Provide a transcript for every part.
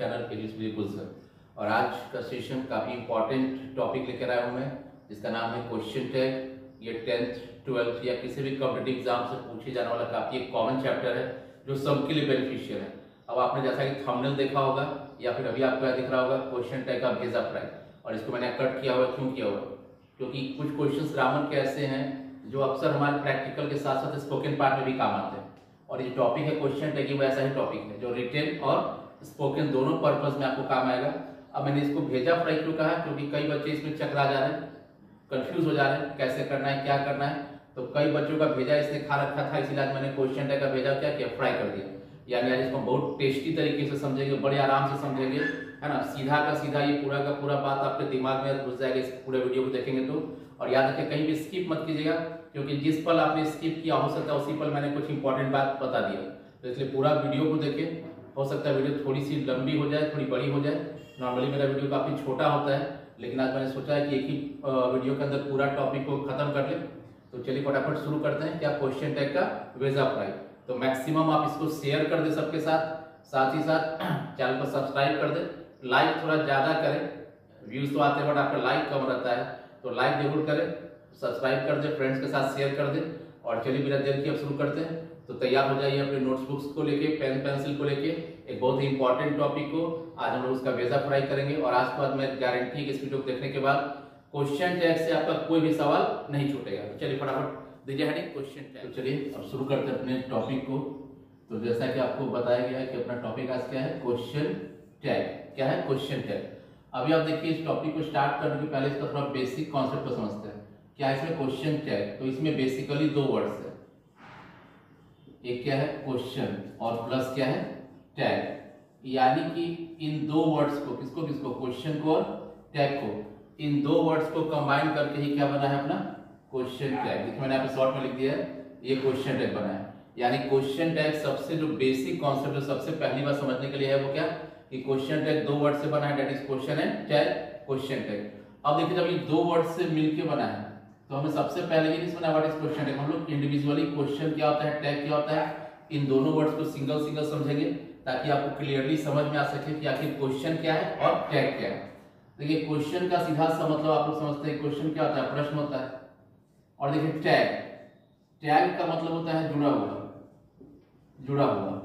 Channel Alice बिलीपुल sir और आज का सेशन काफ़ी इंपॉर्टेंट टॉपिक लेकर आया हूँ मैं, जिसका नाम है क्वेश्चन टैग ये टेंथ ट्वेल्थ या किसी भी कॉम्पिटेटिव एग्ज़ाम से पूछे जाने वाला काफ़ी एक कॉमन चैप्टर है, जो सबके लिए बेनिफिशियल है। अब आपने जैसा कि थंबनेल देखा होगा, या फिर अभी आपको दिख रहा होगा क्वेश्चन टैग का भेजा प्राय और इसको मैंने कट किया हुआ, क्यों किया हुआ? क्योंकि कुछ क्वेश्चन ग्रामर के ऐसे हैं, जो अक्सर हमारे प्रैक्टिकल के साथ साथ स्पोकन पार्ट में भी काम आते हैं। और ये टॉपिक है क्वेश्चन टैगिंग वैसा ही टॉपिक है, जो रिटेन और स्पोकन दोनों पर्पज में आपको काम आएगा। अब मैंने इसको भेजा फ्राई क्यों कहा क्योंकि कई बच्चे इसमें चकरा जा रहे हैं कंफ्यूज हो जा रहे हैं, कैसे करना है, क्या करना है। तो कई बच्चों का भेजा, इसने खा रखा था, इसीलिए आज मैंने क्वेश्चन का भेजा, क्या किया? फ्राई कर दिया। यानी आज इसको बहुत टेस्टी तरीके से समझेंगे, बड़े आराम से समझेंगे, है ना? सीधा का सीधा ये पूरा का पूरा बात आपके दिमाग में घुस जाएगा इस पूरे वीडियो को देखेंगे तो। और याद रखें कहीं भी स्किप मत कीजिएगा, क्योंकि जिस पल आपने स्किप किया, हो सकता है उसी पल मैंने कुछ इंपॉर्टेंट बात बता दिया तो इसलिए पूरा वीडियो को देखें हो सकता है वीडियो थोड़ी सी लंबी हो जाए, थोड़ी बड़ी हो जाए। नॉर्मली मेरा वीडियो काफ़ी छोटा होता है, लेकिन आज मैंने सोचा है कि एक ही वीडियो के अंदर पूरा टॉपिक को खत्म कर ले। तो चलिए फटाफट शुरू करते हैं। क्या क्वेश्चन टैग का वेजा राइट तो मैक्सिमम आप इसको शेयर कर दे सबके साथ। साथ ही साथ चैनल को सब्सक्राइब कर दे। लाइक थोड़ा ज़्यादा करें। व्यूज़ तो आते हैं बट आपका लाइक कम रहता है। तो लाइक ज़रूर करें। सब्सक्राइब कर दे फ्रेंड्स के साथ शेयर कर दे। और चलिए बिना देर की अब शुरू करते हैं। तो तैयार हो जाइए अपने नोट्स बुक्स को लेके पेन पेंसिल को लेके, एक बहुत ही इंपॉर्टेंट टॉपिक को। आज हम लोग उसका वेजा फ्राई करेंगे और आज के बाद मैं गारंटी इस वीडियो को देखने के बाद क्वेश्चन टैग से आपका कोई भी सवाल नहीं छूटेगा। तो चलिए फटाफट, दीजिए हेडिंग क्वेश्चन टैग चलिए, अब शुरू करते हैं अपने टॉपिक को। तो जैसा कि आपको बताया गया है कि अपना टॉपिक आज क्या है? क्वेश्चन टैग क्या है क्वेश्चन टैग अभी आप देखिए, इस टॉपिक को स्टार्ट करने के पहले इसका थोड़ा बेसिक कॉन्सेप्ट को समझते हैं। क्या इसमें क्वेश्चन टैग तो इसमें बेसिकली दो वर्ड्स है। एक क्या है? क्वेश्चन और प्लस क्या है? टैग यानी कि इन दो वर्ड्स को, किसको किसको? क्वेश्चन को और टैग को. इन दो वर्ड्स को कंबाइन करके ही क्या बना है अपना? क्वेश्चन टैग देखिए मैंने पे शॉर्ट में लिख दिया है। ये क्वेश्चन टैग बना है। यानी क्वेश्चन टैग सबसे जो बेसिक कॉन्सेप्ट है, सबसे पहली बार समझने के लिए है वो क्या? कि क्वेश्चन टैग दो वर्ड से बना है दैट इज़ क्वेश्चन है टैग क्वेश्चन टैग अब देखिए जब ये दो वर्ड से मिलके बना है तो हमें सबसे पहले ये नहीं सुना व्हाट इज़ क्वेश्चन टैग हम लोग इंडिविजुअली क्वेश्चन क्या होता है टैग क्या होता है, इन दोनों वर्ड्स को सिंगल सिंगल समझेंगे, ताकि आपको क्लियरली समझ में आ सके कि आखिर क्वेश्चन क्या है और टैग क्या है। देखिए क्वेश्चन का सीधा सा मतलब आप लोग समझते हैं क्वेश्चन क्या होता है, प्रश्न होता है। और देखिए टैग टैग का मतलब होता है जुड़ा हुआ। जुड़ा हुआ।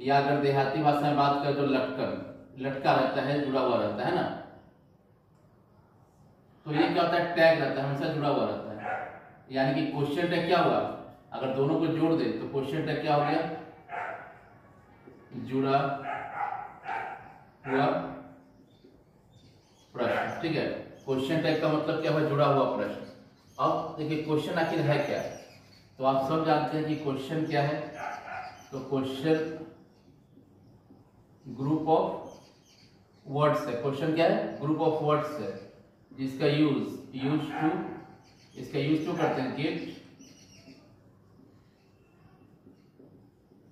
या अगर देहाती भाषा में बात करें तो लटकन। लटका रहता है, जुड़ा हुआ रहता है ना? तो ये क्या होता है? टैग रहता है, हमेशा जुड़ा हुआ रहता है। यानी कि क्वेश्चन टैग क्या हुआ? अगर दोनों को जोड़ दे तो क्वेश्चन टैग क्या हो गया? जुड़ा हुआ प्रश्न, ठीक है? क्वेश्चन टैग का मतलब क्या हुआ? जुड़ा हुआ प्रश्न। अब देखिए क्वेश्चन आखिर है क्या? तो आप सब जानते हैं कि क्वेश्चन क्या है? तो क्वेश्चन ग्रुप ऑफ़ वर्ड्स है। क्वेश्चन क्या है? ग्रुप ऑफ़ वर्ड्स है। जिसका यूज़ यूज़ टू इसका यूज़ टू करते हैं? गेट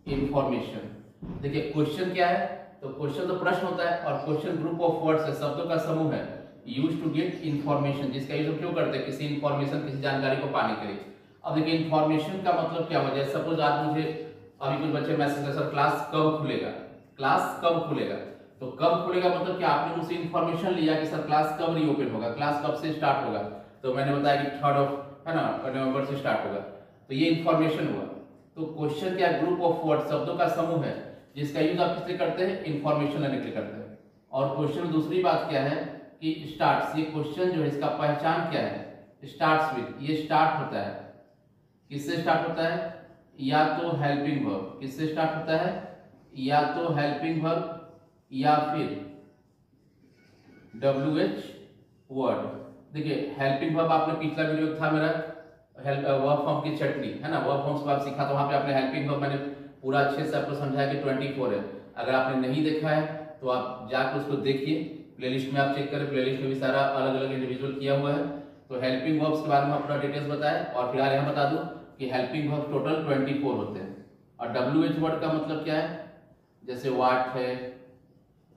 इंफॉर्मेशन देखिए क्वेश्चन क्या है? तो क्वेश्चन तो प्रश्न होता है और क्वेश्चन ग्रुप ऑफ़ वर्ड्स है, शब्दों का समूह है। यूज़ टू गेट इंफॉर्मेशन जिसका यूज़ क्यों करते हैं? किसी इंफॉर्मेशन किसी जानकारी को पाने के लिए। अब देखिए इंफॉर्मेशन का मतलब क्या हो जाए सपोज़ आज मुझे, अभी कुछ बच्चे मैसेज कर, सर क्लास कब खुलेगा? क्लास कब खुलेगा? तो कब खुलेगा? मतलब कि आपने मुझसे इंफॉर्मेशन लिया कि सर क्लास कब रीओपन होगा? क्लास कब से स्टार्ट होगा? तो मैंने बताया कि थर्ड ऑफ़ है ना नवंबर से स्टार्ट होगा। तो ये इन्फॉर्मेशन हुआ। तो क्वेश्चन क्या ग्रुप ऑफ़ वर्ड शब्दों का समूह है, जिसका यूज़ आप किसलिए करते हैं? इंफॉर्मेशन लेने के लिए करते हैं। और क्वेश्चन दूसरी बात क्या है? कि स्टार्ट ये क्वेश्चन जो है, इसका पहचान क्या है? स्टार्ट विथ ये स्टार्ट होता है। किससे स्टार्ट होता है? या तो हेल्पिंग वर्ब किससे स्टार्ट होता है? या तो हेल्पिंग वर्ब या फिर डब्ल्यू एच वर्ड देखिए हेल्पिंग वर्ब आपने पिछला वीडियो था मेरा वर्ब फॉर्म की चटनी, है ना? वर्ब फॉर्म्स आप सीखा तो वहाँ पे आपने हेल्पिंग वर्ब मैंने पूरा अच्छे से आपको समझाया कि 24 है। अगर आपने नहीं देखा है तो आप जाकर उसको देखिए। प्लेलिस्ट में आप चेक करें प्लेलिस्ट में भी सारा अलग अलग इंडिविजुअल किया हुआ है। तो हेल्पिंग वर्ब्स के बारे में अपना डिटेल्स बताया और फ़िलहाल यहाँ बता दूँ कि हेल्पिंग वर्ब टोटल 24 होते हैं। और डब्ल्यू एच वर्ड का मतलब क्या है? जैसे वाट है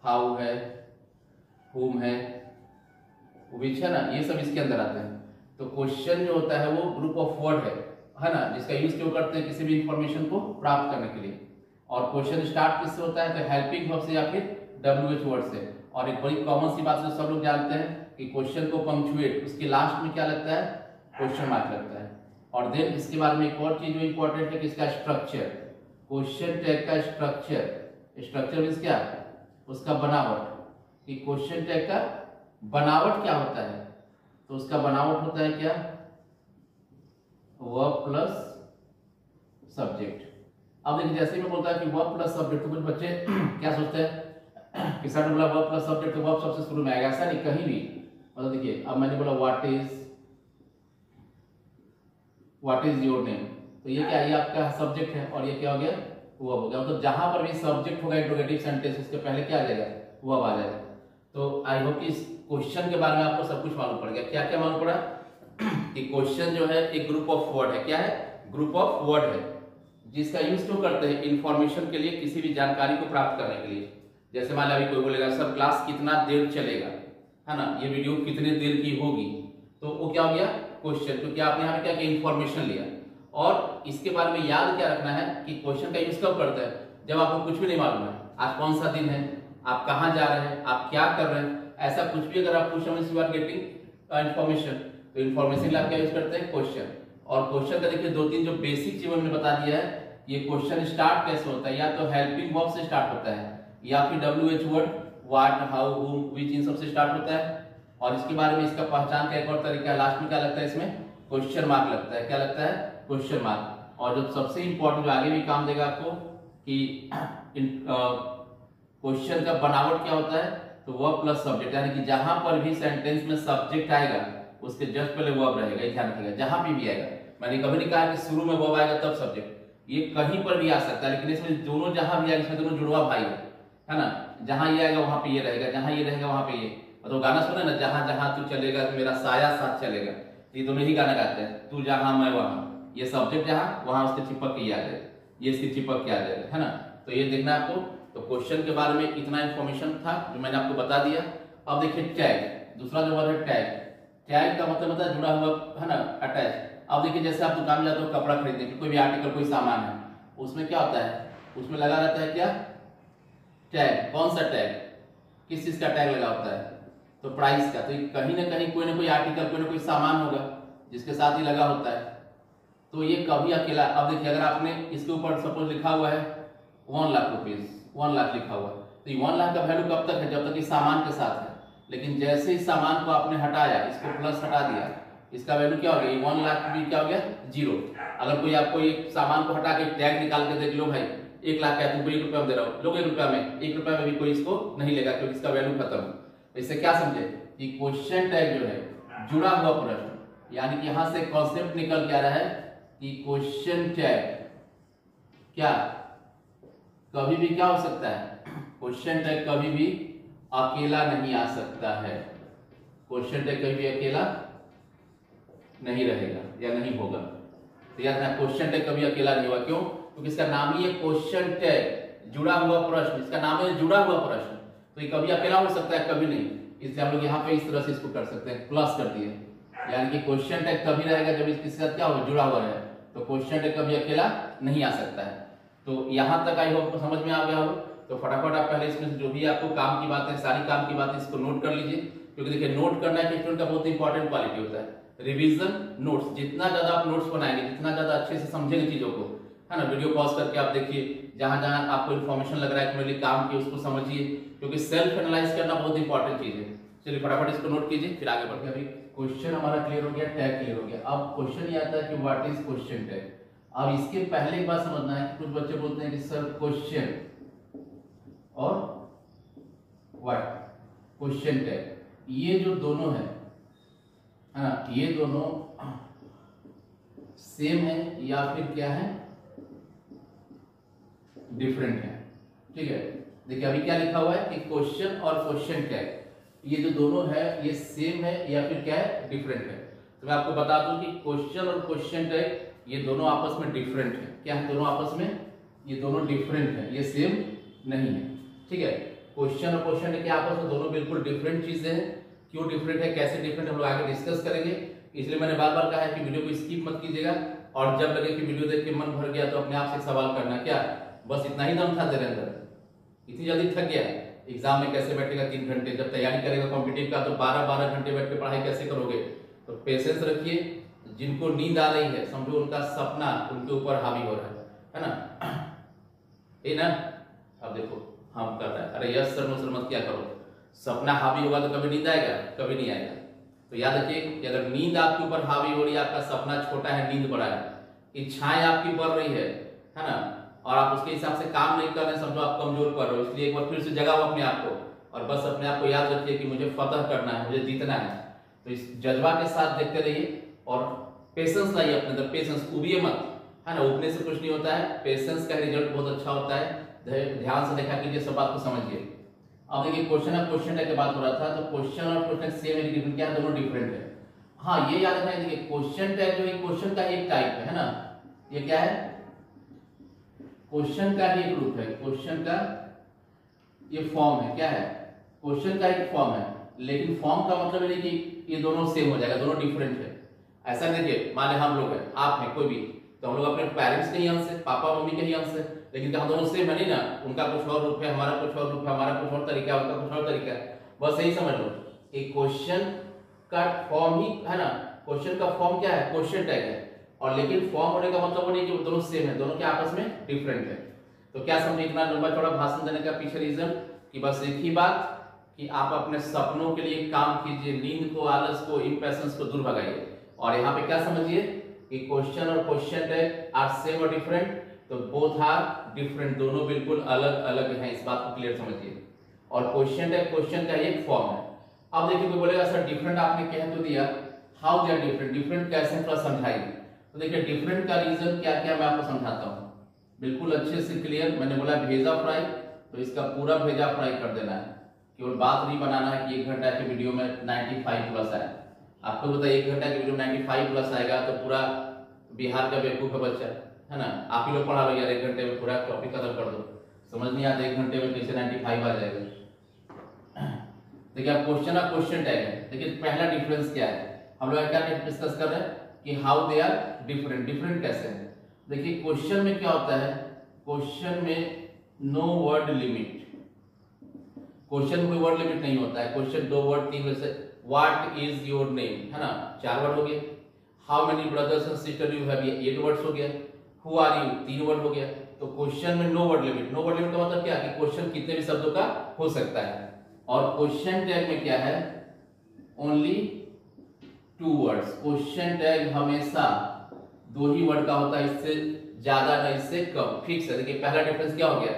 हाउ है हुम है विच है ना? ये सब इसके अंदर आते हैं। तो क्वेश्चन जो होता है वो ग्रुप ऑफ़ वर्ड है है ना? जिसका यूज़ क्यों करते हैं किसी भी इंफॉर्मेशन को प्राप्त करने के लिए। और क्वेश्चन स्टार्ट किससे होता है? तो हेल्पिंग वर्ब से या फिर डब्ल्यू एच वर्ड से। और एक बड़ी कॉमन सी बात जो सब लोग जानते हैं कि क्वेश्चन को पंक्चुएट उसके लास्ट में क्या लगता है? क्वेश्चन मार्क लगता है। और देन इसके बारे में एक और चीज़ जो इंपॉर्टेंट है कि इसका स्ट्रक्चर क्वेश्चन टैग का स्ट्रक्चर स्ट्रक्चर मीन्स क्या? उसका बनावट, कि क्वेश्चन टैग का बनावट क्या होता है? तो उसका बनावट होता है क्या? वर्ब प्लस सब्जेक्ट अब देखिए, जैसे मैं बोलता है कि वर्ब प्लस सब्जेक्ट तो कुछ बच्चे क्या सोचते हैं? कि सर ने बोला वर्ब प्लस सब्जेक्ट तो वर्ब सबसे शुरू में आएगा। ऐसा नहीं, कहीं भी। मतलब देखिए, अब मैंने बोला what is what is your name तो ये क्या, ये आपका सब्जेक्ट है और ये क्या हो गया? वर्ब हो। गया मतलब जहाँ पर भी सब्जेक्ट होगा इंट्रोगेटिव सेंटेंस उसके पहले क्या आ जाएगा? वर्ब आ जाएगा। तो आई होप कि इस क्वेश्चन के बारे में आपको सब कुछ मालूम पड़ गया। क्या क्या मालूम पड़ा? कि क्वेश्चन जो है, एक ग्रुप ऑफ़ वर्ड है। क्या है? ग्रुप ऑफ़ वर्ड है, जिसका यूज़ क्यों करते हैं? इंफॉर्मेशन के लिए, किसी भी जानकारी को प्राप्त करने के लिए। जैसे मान लिया अभी कोई बोलेगा, सर क्लास कितना देर चलेगा? है ना? ये वीडियो कितने देर की होगी? तो वो क्या हो गया? क्वेश्चन क्योंकि आपने यहाँ पे क्या किया? इन्फॉर्मेशन लिया। और इसके बारे में याद क्या रखना है कि क्वेश्चन का यूज़ कब करते हैं? जब आपको कुछ भी नहीं मालूम है। आज कौन सा दिन है? आप कहाँ जा रहे हैं? आप क्या कर रहे हैं? ऐसा कुछ भी अगर आप पूछ रहे हैं गेटिंग इन्फॉर्मेशन तो इन्फॉर्मेशन आप क्या यूज़ करते हैं? क्वेश्चन और क्वेश्चन का देखिए दो तीन जो बेसिक चीज़ हमने बता दिया है, ये क्वेश्चन स्टार्ट कैसे होता है? या तो हेल्पिंग वर्ब से स्टार्ट होता है, या फिर W H word what how who which इन सबसे स्टार्ट होता है। और इसके बारे में इसका पहचान का एक और तरीका लास्ट में क्या लगता है इसमें? क्वेश्चन मार्क लगता है। क्या लगता है? क्वेश्चन मार्क और जो सबसे इंपॉर्टेंट जो आगे भी काम देगा आपको कि क्वेश्चन का बनावट क्या होता है तो वह प्लस सब्जेक्ट यानी कि जहाँ पर भी सेंटेंस में सब्जेक्ट आएगा, उसके जस्ट पहले वर्ब रहेगा, ये ध्यान रखेगा जहाँ भी भी आएगा। मैंने कभी नहीं कहा कि शुरू में वर्ब आएगा तब सब्जेक्ट ये कहीं पर भी आ सकता है, लेकिन इसमें दोनों जहाँ भी आएगा, इसमें दोनों जुड़वा भाई है है ना? जहाँ ये आएगा, वहाँ पे ये रहेगा, जहाँ ये रहेगा, वहाँ पे ये। तो गाना सुने ना, जहाँ जहाँ तू चलेगा तो मेरा साया साथ चलेगा। ये दोनों ही गाना गाते हैं, तू जहाँ, मैं वहाँ। ये सब्जेक्ट जहाँ, वहाँ उसके चिपक के आ जाएगा ये इसकी चिपक के आ जाएगा है ना? तो ये देखना आपको। तो क्वेश्चन के बारे में इतना इंफॉर्मेशन था जो मैंने आपको बता दिया। अब देखिए टैग दूसरा जो वर्ड है टैग टैग का मतलब होता है जुड़ा हुआ, है ना? अटैच अब देखिए जैसे आप दुकान में जाते हो कपड़ा खरीदने के कोई भी आर्टिकल कोई सामान है, उसमें क्या होता है? उसमें लगा रहता है क्या? टैग कौन सा टैग किस चीज़ का टैग लगा होता है? तो प्राइस का। तो कहीं ना कहीं कोई ना कोई आर्टिकल कोई ना कोई सामान होगा, जिसके साथ ही लगा होता है। तो ये कभी अकेला, अब देखिए, अगर आपने इसके ऊपर सपोज़ लिखा हुआ है one lakh rupees one lakh लिखा हुआ तो ये वन लाख का वैल्यू कब तक है? जब तक इस सामान के साथ है। लेकिन जैसे इस सामान को आपने हटाया, इसको प्लस हटा दिया, इसका वैल्यू क्या हो गया? वन लाख भी क्या हो गया? ज़ीरो अगर कोई आपको एक सामान को हटा के टैग निकाल के देख लो भाई, एक लाख क्या तुमको एक रुपया में दे रहा हूँ। लोग एक रुपया में, एक रुपया में भी कोई इसको नहीं लेगा, क्योंकि इसका वैल्यू खत्म है। इससे क्या समझे? कि क्वेश्चन टैग जो है, जुड़ा हुआ प्रश्न, यानी कि यहाँ से कॉन्सेप्ट निकल के आ रहा है कि क्वेश्चन टैग क्या? कभी भी क्या हो सकता है? क्वेश्चन टैग कभी भी अकेला नहीं आ सकता है। क्वेश्चन टैग कभी भी अकेला नहीं रहेगा या नहीं होगा। तो याद रखना, क्वेश्चन टैग कभी अकेला नहीं होगा। क्यों? क्योंकि इसका नाम ही है क्वेश्चन टैग। जुड़ा हुआ प्रश्न, इसका नाम है जुड़ा हुआ प्रश्न। तो ये कभी अकेला हो सकता है, कभी नहीं। इसलिए हम लोग यहाँ पे इस तरह से इसको कर सकते हैं प्लस कर दिए यानी कि क्वेश्चन टैग कभी रहेगा जब इसके साथ क्या होगा? जुड़ा हुआ रहे तो क्वेश्चन कभी अकेला नहीं आ सकता है। तो यहाँ तक आई होप समझ में आ गया हो तो फटाफट आप पहले इसमें जो भी आपको काम की बात है सारी काम की बात है इसको नोट कर लीजिए। क्योंकि देखिए नोट करना है स्टूडेंट का बहुत इंपॉर्टेंट क्वालिटी होता है। रिविजन नोट्स जितना ज़्यादा आप नोट्स बनाएँगे, जितना ज़्यादा अच्छे से समझेंगे चीज़ों को, है ना? वीडियो पॉज करके आप देखिए, जहाँ जहाँ आपको इन्फॉर्मेशन लग रहा है कि मेरे लिए काम की उसको समझिए। क्योंकि सेल्फ एनालाइज करना बहुत इंपॉर्टेंट चीज़ है। चलिए फटाफट इसको नोट कीजिए, फिर आगे बढ़ते अभी। क्वेश्चन हमारा क्लियर हो गया टैग क्लियर हो गया। अब क्वेश्चन ये आता है कि व्हाट इज़ क्वेश्चन टैग अब इसके पहले एक बात समझना है कि कुछ बच्चे बोलते हैं कि सर क्वेश्चन और व्हाट क्वेश्चन टैग ये जो दोनों है ना ये दोनों सेम है या फिर क्या है? डिफरेंट है। ठीक है? देखिए, अभी क्या लिखा हुआ है कि क्वेश्चन और क्वेश्चन टैग ये जो दोनों है, ये सेम है या फिर क्या है? डिफरेंट है। तो मैं आपको बता दूँ कि क्वेश्चन और क्वेश्चन टैग ये दोनों आपस में डिफरेंट है। क्या है दोनों आपस में? ये दोनों डिफरेंट है। ये सेम नहीं है। ठीक है? क्वेश्चन और क्वेश्चन टैग आपस में दोनों बिल्कुल डिफरेंट चीज़ें हैं। क्यों डिफरेंट है? कैसे डिफरेंट हम लोग आगे डिस्कस करेंगे। इसलिए मैंने बार बार कहा है कि वीडियो को स्किप मत कीजिएगा। और जब लगे कि वीडियो देख के मन भर गया तो अपने आप से सवाल करना। क्या? बस इतना ही दम था धीरेन्द्र इतनी जल्दी थक गया? एग्ज़ाम में कैसे बैठेगा, तीन घंटे जब तैयारी करेगा कॉम्पिटेटिव का तो बारह बारह घंटे बैठ के पढ़ाई कैसे करोगे? तो पेशेंस रखिए, जिनको नींद आ रही है, समझो उनका सपना उनके ऊपर हावी हो रहा है है ना? ये ना, अब देखो, हम कर रहे हैं। अरे यस, सर, नो, सर, मत क्या करो। सपना हावी होगा तो कभी नींद आएगा, कभी नहीं आएगा। तो याद रखिए कि अगर नींद आपके ऊपर हावी हो रही है, आपका सपना छोटा है, नींद बड़ा है इच्छाएँ आपकी बढ़ रही है है ना? और आप उसके हिसाब से काम नहीं कर रहे समझो आप कमज़ोर पड़ रहे हो, इसलिए एक बार फिर से जगाओ अपने आप को और बस अपने आप को याद रखिए कि मुझे फतह करना है, मुझे जीतना है। तो इस जज्बा के साथ देखते रहिए और पेशेंस लाइए अपने अंदर पेशेंस उबिए मत। है ना, उबने से कुछ नहीं होता है पेशेंस का रिज़ल्ट बहुत अच्छा होता है। ध्यान से देखा कीजिए, सब बात को समझिए। अब देखिए क्वेश्चन है क्वेश्चन की बात हो रहा था तो क्वेश्चन और क्वेश्चन सेम है क्या दोनों डिफरेंट है? हाँ ये याद रखना देखिए क्वेश्चन टैग जो है क्वेश्चन का एक टाइप है ना? ये क्या है? क्वेश्चन का ही एक रूप है। क्वेश्चन का ये फॉर्म है। क्या है? क्वेश्चन का एक फॉर्म है। लेकिन फॉर्म का मतलब नहीं कि ये दोनों सेम हो जाएगा, दोनों डिफरेंट है। ऐसा देखिए माने हम लोग हैं, आप हैं, कोई भी। तो हम लोग अपने पेरेंट्स के ही अंश है, पापा, मम्मी के ही अंश है। लेकिन हम दोनों सेम है नहीं ना, उनका कुछ और रूप है, हमारा कुछ और रूप है, हमारा कुछ और तरीका है, उनका कुछ और तरीका है। बस यही समझ लो एक क्वेश्चन का फॉर्म ही, है ना? क्वेश्चन का फॉर्म क्या है? क्वेश्चन टैग है। और लेकिन फॉर्म होने का मतलब वो नहीं कि दोनों सेम है, दोनों के आपस में डिफरेंट है। तो क्या समझे इतना लंबा चौड़ा भाषण देने का पीछे रीजन कि बस एक ही बात कि आप अपने सपनों के लिए काम कीजिए, नींद को, आलस को इंपेशंस को दूर भगाइए। और यहाँ पे क्या समझिए कि क्वेश्चन और क्वेश्चन टैग आर सेम और डिफरेंट तो बोथ आर डिफरेंट दोनों बिल्कुल अलग अलग हैं, इस बात को क्लियर समझिए। और क्वेश्चन टैग क्वेश्चन का एक फॉर्म है। अब देखिए कोई बोलेगा, सर डिफरेंट आपने कह तो दिया। How they are different different कैसे? थोड़ा समझाइए। तो देखिए डिफरेंट का रीजन क्या क्या मैं आपको समझाता हूँ। बिल्कुल अच्छे से क्लियर मैंने बोला भेजा फ्राई तो इसका पूरा भेजा फ्राई कर देना है। केवल बात नहीं बनाना है कि एक घंटा के वीडियो में 95 प्लस आए। आपको पता एक घंटा के वीडियो में 95 प्लस आएगा तो पूरा बिहार का बेवकूफ़ है बच्चा, है ना? आप ही लोग पढ़ा लो यार, एक घंटे में पूरा टॉपिक खत्म कर दो। समझ नहीं आता, एक घंटे में कैसे 95 आ जाएगा। देखिए आप क्वेश्चन और क्वेश्चन टैग है। देखिए, पहला डिफरेंस क्या है? हम लोग क्या डिस्कस कर रहे हैं? कि how they are different different कैसे है? देखिए क्वेश्चन में क्या होता है? क्वेश्चन में नो वर्ड लिमिट क्वेश्चन कोई वर्ड लिमिट नहीं होता है। क्वेश्चन दो वर्ड तीन वर्ड से व्हाट इज़ योर नेम है ना? चार वर्ड हो गए। How many brothers and sister you have eight words हो गया। हु आर यू तीन वर्ड हो गया। तो क्वेश्चन में no word limit no word limit का मतलब क्या? कि क्वेश्चन कितने भी शब्दों का हो सकता है। और क्वेश्चन टैग में क्या है? Only two words question tag हमेशा दो ही वर्ड का होता है, इससे ज़्यादा ना इससे कम। फिक्स है। देखिए, पहला डिफरेंस क्या हो गया?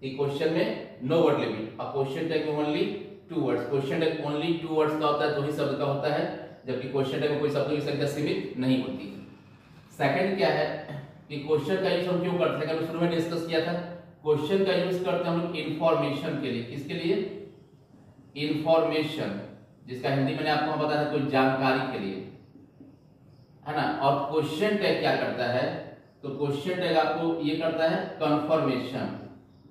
कि क्वेश्चन में नो वर्ड लिमिट और क्वेश्चन टैग में only two words question tag only two words का होता है, दो ही शब्द का होता है, जबकि क्वेश्चन टैग में कोई शब्दों की संख्या सीमित नहीं होती। सेकंड क्या है? कि क्वेश्चन का यूज़ हम क्यों करते हैं? शुरू में डिस्कस किया था क्वेश्चन का यूज़ करते हैं हम लोग इंफॉर्मेशन के लिए। किसके लिए? इंफॉर्मेशन जिसका हिंदी मैंने आपको बताया था कोई जानकारी के लिए, है ना? और क्वेश्चन टैग क्या करता है? तो क्वेश्चन टैग आपको ये करता है कंफर्मेशन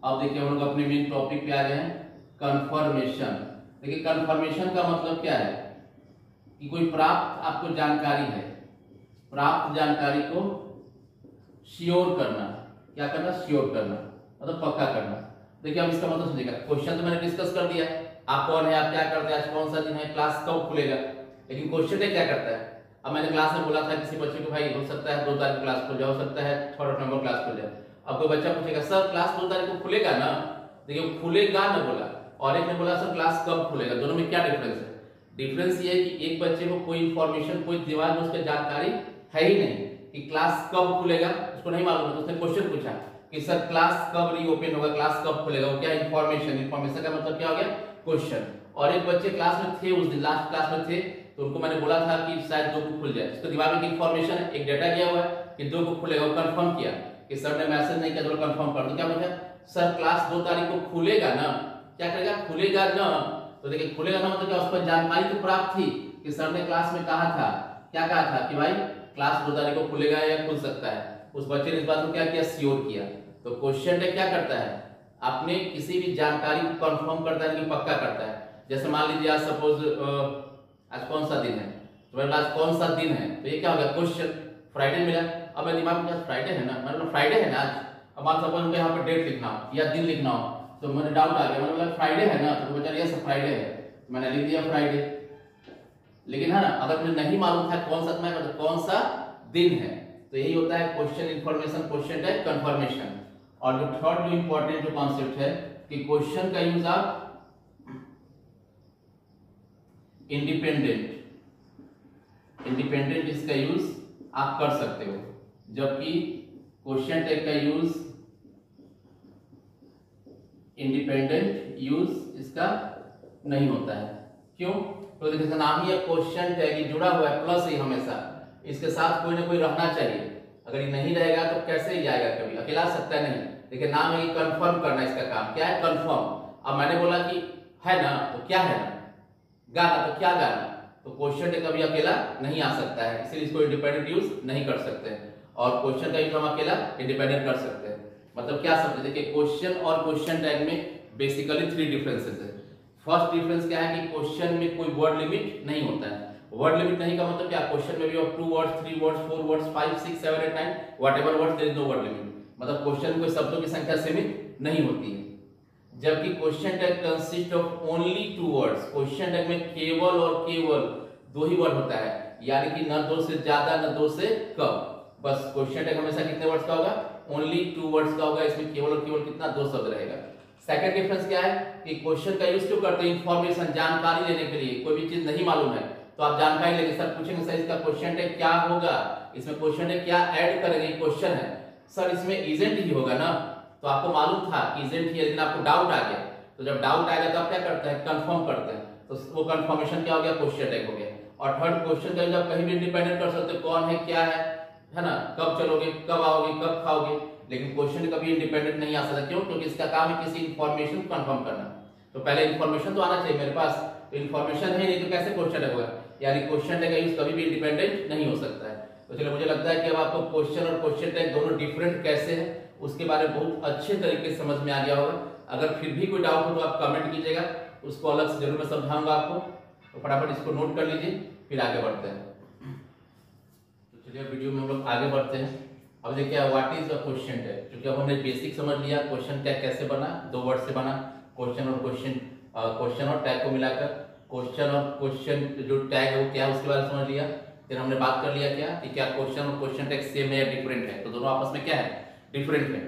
अब देखिए, हम लोग अपने मेन टॉपिक पे आ गए हैं कंफर्मेशन देखिए कंफर्मेशन का मतलब क्या है? कि कोई प्राप्त आपको जानकारी है। प्राप्त जानकारी को श्योर करना। क्या करना? श्योर करना। मतलब पक्का करना। देखिए, हम इसका मतलब समझेगा क्वेश्चन तो मैंने डिस्कस कर दिया। आप कौन है, आप क्या करते हैं, आज कौन सा दिन है? क्लास कब खुलेगा? लेकिन क्वेश्चन क्या करता है? अब मैंने क्लास में बोला था किसी बच्चे को, भाई, हो सकता है दो तारीख क्लास खुल जाए, हो सकता है थर्ड नंबर क्लास खुल जाए। अब कोई बच्चा पूछेगा, सर क्लास दो तारीख को खुलेगा ना? देखिए खुलेगा ना बोला। और एक ने बोला, सर क्लास कब खुलेगा? दोनों में क्या डिफरेंस है? डिफरेंस ये है कि एक बच्चे को कोई इन्फॉर्मेशन कोई दिमाग में उसकी जानकारी है ही नहीं कि क्लास कब खुलेगा, उसको नहीं मालूम तो उसने क्वेश्चन पूछा। कि सर क्लास कब रीओपन होगा, क्लास कब खुलेगा, वो क्या इन्फॉर्मेशन इन्फॉर्मेशन का मतलब क्या हो गया? क्वेश्चन और एक बच्चे क्लास में थे उस दिन लास्ट क्लास में थे तो उनको मैंने बोला था कि शायद दो को खुल जाए। उसके दिमाग में इंफॉर्मेशन है, एक डेटा गया हुआ है कि दो को खुलेगा, वो कंफर्म किया कि सर ने मैसेज नहीं किया तो कर दो। क्या बोला? सर क्लास दो तारीख को खुलेगा ना? क्या करेगा? खुलेगा ना। तो देखिए, खुलेगा ना मतलब क्या? उस पर जानकारी तो प्राप्त थी कि सर ने क्लास में कहा था। क्या कहा था? कि भाई क्लास दो तारीख को खुलेगा या खुल सकता है। उस बच्चे ने इस बात को क्या किया? श्योर किया। तो क्वेश्चन क्या करता है? अपने किसी भी जानकारी को कंफर्म करता है कि पक्का करता है। जैसे मान लीजिए आज सपोज़ आज कौन सा दिन है? तुम्हारे पास कौन सा दिन है? तो ये क्या हो गया? क्वेश्चन फ्राइडे मिला। अब मेरे दिमाग में फ्राइडे है ना? मतलब फ्राइडे है ना आज? अब मान सपोज़ मुझे यहाँ पे डेट लिखना हो या दिन लिखना हो। तो मुझे डाउट आ गया। बोला फ्राइडे है ना? तो बचा यस फ्राइडे है। मैंने लिख दिया फ्राइडे लेकिन है ना, अगर मुझे नहीं मालूम था कौन सा मैं मतलब कौन सा दिन है? तो यही होता है question information question type confirmation और जो थर्ड जो इंपॉर्टेंट जो कॉन्सेप्ट है कि क्वेश्चन का यूज़ आप इंडिपेंडेंट इंडिपेंडेंट इसका यूज़ आप कर सकते हो. जबकि क्वेश्चन टैग का यूज़ इंडिपेंडेंट यूज़ इसका नहीं होता है. क्यों? तो देखिए, नाम ही क्वेश्चन टैग जुड़ा हुआ है प्लस ही हमेशा. इसके साथ कोई ना कोई रहना चाहिए। अगर ये नहीं रहेगा तो कैसे ही जाएगा कभी? अकेला सकता नहीं। लेकिन नाम है कंफर्म करना इसका काम। क्या है कंफर्म अब मैंने बोला कि है ना तो क्या है ना? गाना तो क्या गाना? तो क्वेश्चन कभी अकेला नहीं आ सकता है। इसलिए इसको इंडिपेंडेंट यूज़ नहीं कर सकते। और क्वेश्चन का यूज़ हम अकेला इंडिपेंडेंट कर सकते हैं। मतलब क्या समझे? देखिए क्वेश्चन और क्वेश्चन टैग में बेसिकली थ्री डिफरेंसेस है। फ़र्स्ट डिफरेंस क्या है कि क्वेश्चन में कोई वर्ड लिमिट नहीं होता है। वर्ड लिमिट नहीं का मतलब क्या क्वेश्चन में भी of two words three words four words five six seven eight nine whatever words there is no word limit मतलब क्वेश्चन कोई शब्दों की संख्या सीमित नहीं होती है। जबकि question tag consist of only two words question tag में केवल और केवल दो ही वर्ड होता है। यानी कि न दो से ज़्यादा, न दो से कम। बस क्वेश्चन टैग हमेशा कितने वर्ड्स का होगा? ओनली टू वर्ड्स का होगा। इसमें केवल और केवल कितना? दो शब्द रहेगा। सेकंड डिफरेंस क्या है? कि क्वेश्चन का यूज़ क्यों करते हैं? इंफॉर्मेशन जानकारी लेने के लिए। कोई भी चीज़ नहीं मालूम है। तो आप जानकारी लेंगे सर पूछेंगे, सर इसका क्वेश्चन टैग क्या होगा? इसमें क्वेश्चन टैग क्या ऐड करेंगे? क्वेश्चन है। सर, इसमें इजेंट ही होगा ना? तो आपको मालूम था कि इजेंट ही है, लेकिन आपको डाउट आ गया। तो जब डाउट आएगा तो आप क्या करते हैं? कंफर्म करते हैं। तो वो कंफर्मेशन क्या हो गया? क्वेश्चन टैग हो गया। और थर्ड क्वेश्चन का जब कहीं भी इंडिपेंडेंट कर सकते कौन है, क्या है? है ना? कब चलोगे, कब आओगे, कब खाओगे? लेकिन क्वेश्चन कभी इंडिपेंडेंट नहीं आ सकता। क्यों? क्योंकि इसका काम है किसी इन्फॉर्मेशन को कंफर्म करना। तो पहले इन्फॉर्मेशन तो आना चाहिए मेरे पास। तो इंफॉर्मेशन है नहीं तो कैसे क्वेश्चन होगा? यानी क्वेश्चन टैग का यूज़ कभी भी इंडिपेंडेंट नहीं हो सकता है। तो चलो, मुझे लगता है कि अब आपको क्वेश्चन और क्वेश्चन टैग दोनों डिफरेंट कैसे हैं, उसके बारे में बहुत अच्छे तरीके से समझ में आ गया होगा। अगर फिर भी कोई डाउट हो तो आप कमेंट कीजिएगा, उसको अलग से ज़रूर मैं समझाऊँगा आपको। तो फटाफट इसको नोट कर लीजिए, फिर आगे बढ़ते हैं। तो चलिए वीडियो में हम लोग आगे बढ़ते हैं। अब देखिए what is a question tag क्योंकि अब हमने बेसिक समझ लिया क्वेश्चन टैग कैसे बना, दो वर्ड से बना क्वेश्चन और क्वेश्चन क्वेश्चन और टैग को मिलाकर। क्वेश्चन और क्वेश्चन जो टैग है वो क्या उसके बारे में समझ लिया। फिर हमने बात कर लिया क्या, कि क्या क्वेश्चन और क्वेश्चन टैग सेम है या डिफरेंट है? तो दोनों आपस में क्या है? डिफरेंट है।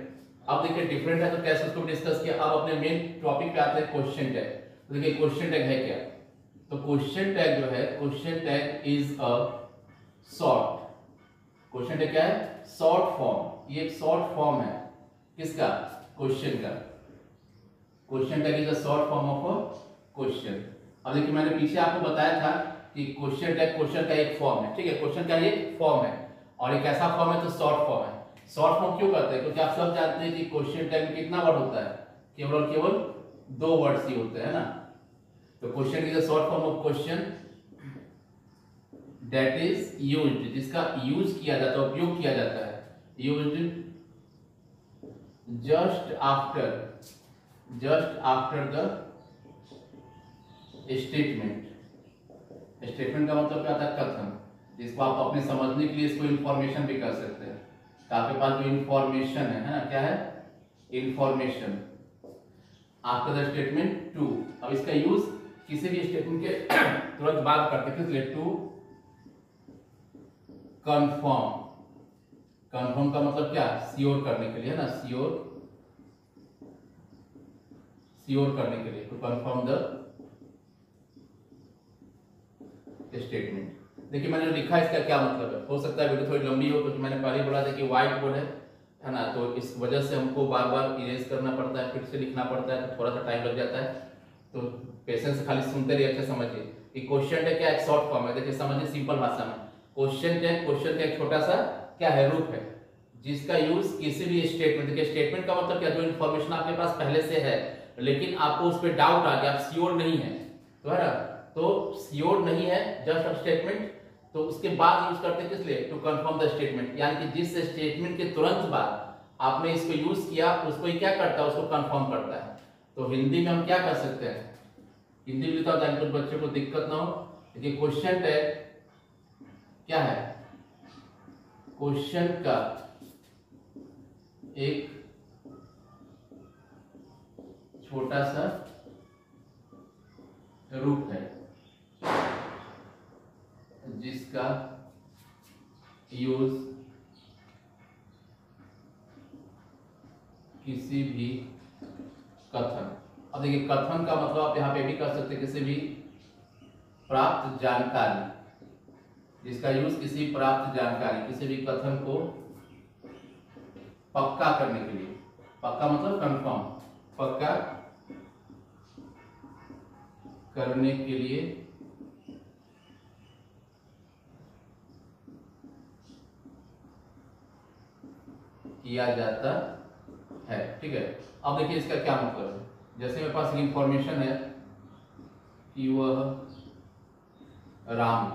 अब देखिए डिफरेंट है तो कैसे उसको डिस्कस किया? अब अपने मेन टॉपिक पे आते हैं क्वेश्चन टैग तो देखिए क्वेश्चन टैग है क्या? तो क्वेश्चन टैग जो है question tag is a short question tag क्या है? शॉर्ट फॉर्म ये एक शॉर्ट फॉर्म है। किसका? क्वेश्चन का। Question tag is a short form of a question अब देखिए, मैंने पीछे आपको बताया था कि क्वेश्चन टैग क्वेश्चन का एक फॉर्म है, ठीक है? क्वेश्चन का एक फॉर्म है। और एक ऐसा फॉर्म है तो शॉर्ट फॉर्म है। शॉर्ट फॉर्म क्यों करते हैं? क्योंकि आप सब जानते हैं कि क्वेश्चन टैग कितना वर्ड होता है। केवल और केवल दो वर्ड्स ही होते हैं ना? तो question is a short form of question that is used जिसका यूज़ किया जाता है, उपयोग किया जाता है used just after just after the statement statement का मतलब क्या था? कथन। जिसको आप अपने समझने के लिए इसको इंफॉर्मेशन भी कर सकते हैं। तो आपके पास जो इंफॉर्मेशन है ना, क्या है? Information after the statement to अब इसका यूज़ किसी भी स्टेटमेंट के तुरंत बात करते थे लिए? टू कंफर्म कंफर्म का मतलब क्या? सियोर करने के लिए ना? सियोर सियोर करने के लिए। टू कंफर्म द स्टेटमेंट देखिए, मैंने लिखा इसका क्या मतलब है? हो सकता है वीडियो थोड़ी लंबी हो, क्योंकि मैंने पहले बोला था कि व्हाइट बोर्ड है है ना? तो इस वजह से हमको बार बार इरेज करना पड़ता है, फिर से लिखना पड़ता है तो थोड़ा सा टाइम लग जाता है। तो पेशेंस खाली सुनते रहिए अच्छा समझिए। कि क्वेश्चन है क्या? एक शॉर्ट फॉर्म है। देखिए, समझिए सिंपल भाषा में। क्वेश्चन है? क्वेश्चन का एक छोटा सा क्या है? रूप है। जिसका यूज़ किसी भी स्टेटमेंट देखिए स्टेटमेंट का मतलब क्या? जो इन्फॉर्मेशन आपके पास पहले से है, लेकिन आपको उस पर डाउट आ गया, आप श्योर नहीं है। तो है ना? तो श्योर नहीं है जस्ट अ स्टेटमेंट तो उसके बाद यूज़ करते किस लिए? टू कंफर्म द स्टेटमेंट यानी कि जिस स्टेटमेंट के तुरंत बाद आपने इसको यूज़ किया, उसको ही क्या करता है? उसको कंफर्म करता है। तो हिंदी में हम क्या कर सकते हैं? हिंदी में लिखता ताकि बच्चों को दिक्कत ना हो। देखिए क्वेश्चन टैग क्या है? क्वेश्चन का एक छोटा सा रूप है। जिसका यूज़ किसी भी कथन। अब देखिए, कथन का मतलब आप यहाँ पे भी कर सकते किसी भी प्राप्त जानकारी। जिसका यूज़ किसी प्राप्त जानकारी, किसी भी कथन को पक्का करने के लिए। पक्का मतलब कंफर्म पक्का करने के लिए किया जाता है, ठीक है? अब देखिए इसका क्या मतलब है? जैसे मेरे पास इंफॉर्मेशन है कि वह राम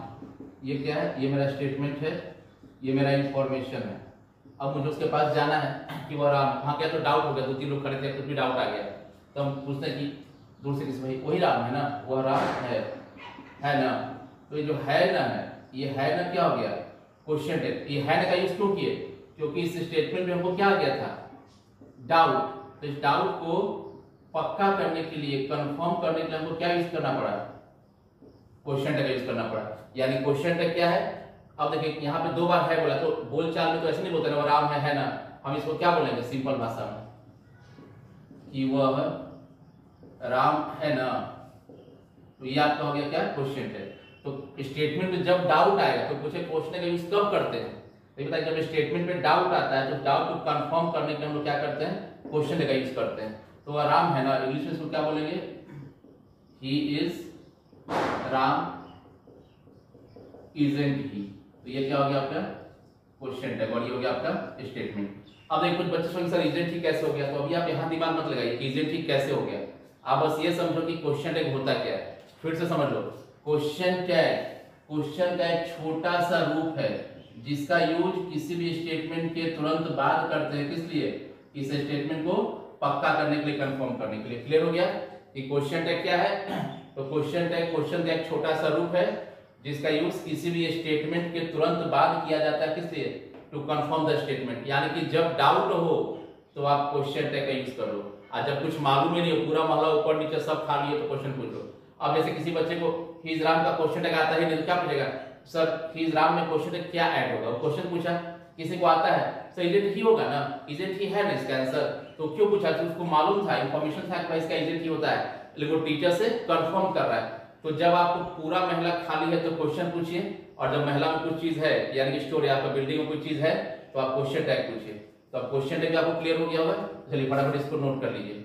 ये क्या है? ये मेरा स्टेटमेंट है, ये मेरा इंफॉर्मेशन है। अब मुझे उसके पास जाना है कि वह राम हाँ। क्या तो डाउट हो गया, दो तीन लोग खड़े थे, कुछ भी डाउट आ गया। तो हम पूछते हैं कि दूर से किसी भाई, वही राम है ना? वह राम है है ना? तो ये जो है ना है, ये है ना क्या हो गया? क्वेश्चन टेक ये है ना का यूज़ क्यों किए? क्योंकि इस स्टेटमेंट में हमको क्या गया था? डाउट तो इस डाउट को पक्का करने के लिए कंफर्म करने के लिए हमको क्या यूज़ करना पड़ा? क्वेश्चन टेक यूज़ करना पड़ा। यानी क्वेश्चन टेक क्या है? अब देखिए, यहाँ पे दो बार है बोला तो बोल चाल में तो ऐसे नहीं बोलते ना राम है है ना। हम इसको क्या बोलेंगे? सिंपल भाषा में। कि वह राम है ना। तो ये आपका हो गया क्या? क्वेश्चन टेक तो स्टेटमेंट में जब डाउट आएगा तो पूछे क्वेश्चन का यूज़ कब करते हैं? बताइए जब स्टेटमेंट में डाउट आता है तो डाउट को कंफर्म करने के हम लोग क्या करते हैं? क्वेश्चन का यूज़ करते हैं। तो वह राम है ना इंग्लिश में इसको क्या बोलेंगे? He is Ram isn't he तो ये क्या हो गया आपका? क्वेश्चन टैग और ये हो गया आपका स्टेटमेंट अब एक कुछ बच्चे सोचेंगे, सर इजेंट ही कैसे हो गया? तो अभी आप यहाँ दिमाग मत लगाइए कि इजेंट ही कैसे हो गया। आप बस ये समझो कि क्वेश्चन टैग होता क्या है। फिर से समझ। लो क्वेश्चन टैग क्वेश्चन का एक छोटा सा रूप है। जिसका यूज़ किसी भी स्टेटमेंट के तुरंत बाद करते हैं किस लिए? इस स्टेटमेंट को पक्का करने के लिए कंफर्म करने के लिए। क्लियर हो गया? कि क्वेश्चन टैग क्या है? तो क्वेश्चन टैग क्वेश्चन का एक छोटा सा रूप है, जिसका यूज़ किसी भी स्टेटमेंट के तुरंत बाद किया जाता है किस लिए? टू कंफर्म द स्टेटमेंट यानी कि जब डाउट हो तो आप क्वेश्चन टैग का यूज़ कर लो। और जब कुछ मालूम ही नहीं हो, पूरा महला ऊपर नीचे सब खाली है तो क्वेश्चन पूछ लो। अब जैसे किसी बच्चे को हिज राम का क्वेश्चन टैग आता है नहीं तो क्या पूछेगा? सर हिज राम में क्वेश्चन टैग क्या ऐड होगा? क्वेश्चन पूछा, किसी को आता है? सर, इजेंट ही होगा ना? इजेंट ही है ना इसका आंसर तो क्यों पूछा? तो उसको मालूम था इन्फॉर्मेशन था कि इसका एजेंट ही होता है। लेकिन टीचर से कंफर्म कर रहा है। तो जब आपको पूरा महिला खाली है तो क्वेश्चन पूछिए। और जब महिला में कुछ चीज़ है, यानी कि स्टोर आपका बिल्डिंग में कुछ चीज़ है तो आप क्वेश्चन टैग पूछिए। तो अब क्वेश्चन टैग आपको क्लियर हो गया होगा। चलिए फटाफट इसको नोट कर लीजिए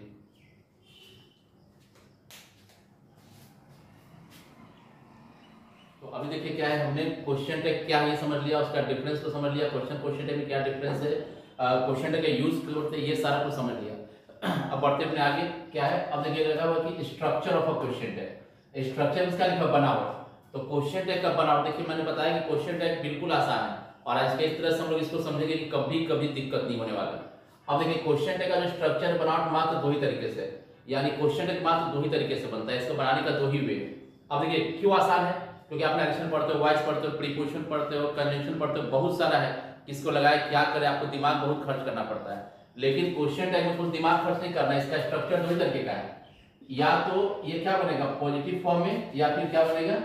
तो अभी देखिए क्या है, हमने क्वेश्चन टैग क्या है समझ लिया, उसका डिफरेंस को समझ लिया क्वेश्चन क्वेश्चन टैग में क्या डिफरेंस है क्वेश्चन टैग का यूज़ करते ये सारा कुछ समझ लिया। अब बढ़ते अपने आगे, क्या है, अब देखिए लिखा हुआ कि structure of a question tag structure इसका लिखा बनावट। तो क्वेश्चन टैग का बनावट, देखिए मैंने बताया कि क्वेश्चन टैग बिल्कुल आसान है, और आज के इस तरह से हम लोग इसको समझेंगे कि कभी कभी दिक्कत नहीं होने वाला। अब देखिए क्वेश्चन टैग का जो स्ट्रक्चर बनावट मात्र दो ही तरीके से, यानी क्वेश्चन टैग मात्र दो ही तरीके से बनता है, इसको बनाने का दो ही वे अब देखिए क्यों आसान है? क्योंकि आप एडिशन पढ़ते हो वॉइस पढ़ते हो प्रीपोजिशन पढ़ते हो कंजंक्शन पढ़ते हो, बहुत सारा है। किसको लगाए क्या करे, आपको दिमाग बहुत खर्च करना पड़ता है। लेकिन क्वेश्चन टैग में कुछ दिमाग खर्च नहीं करना, इसका स्ट्रक्चर दो तरीके का है। या तो ये क्या बनेगा पॉजिटिव फॉर्म में, या फिर क्या बनेगा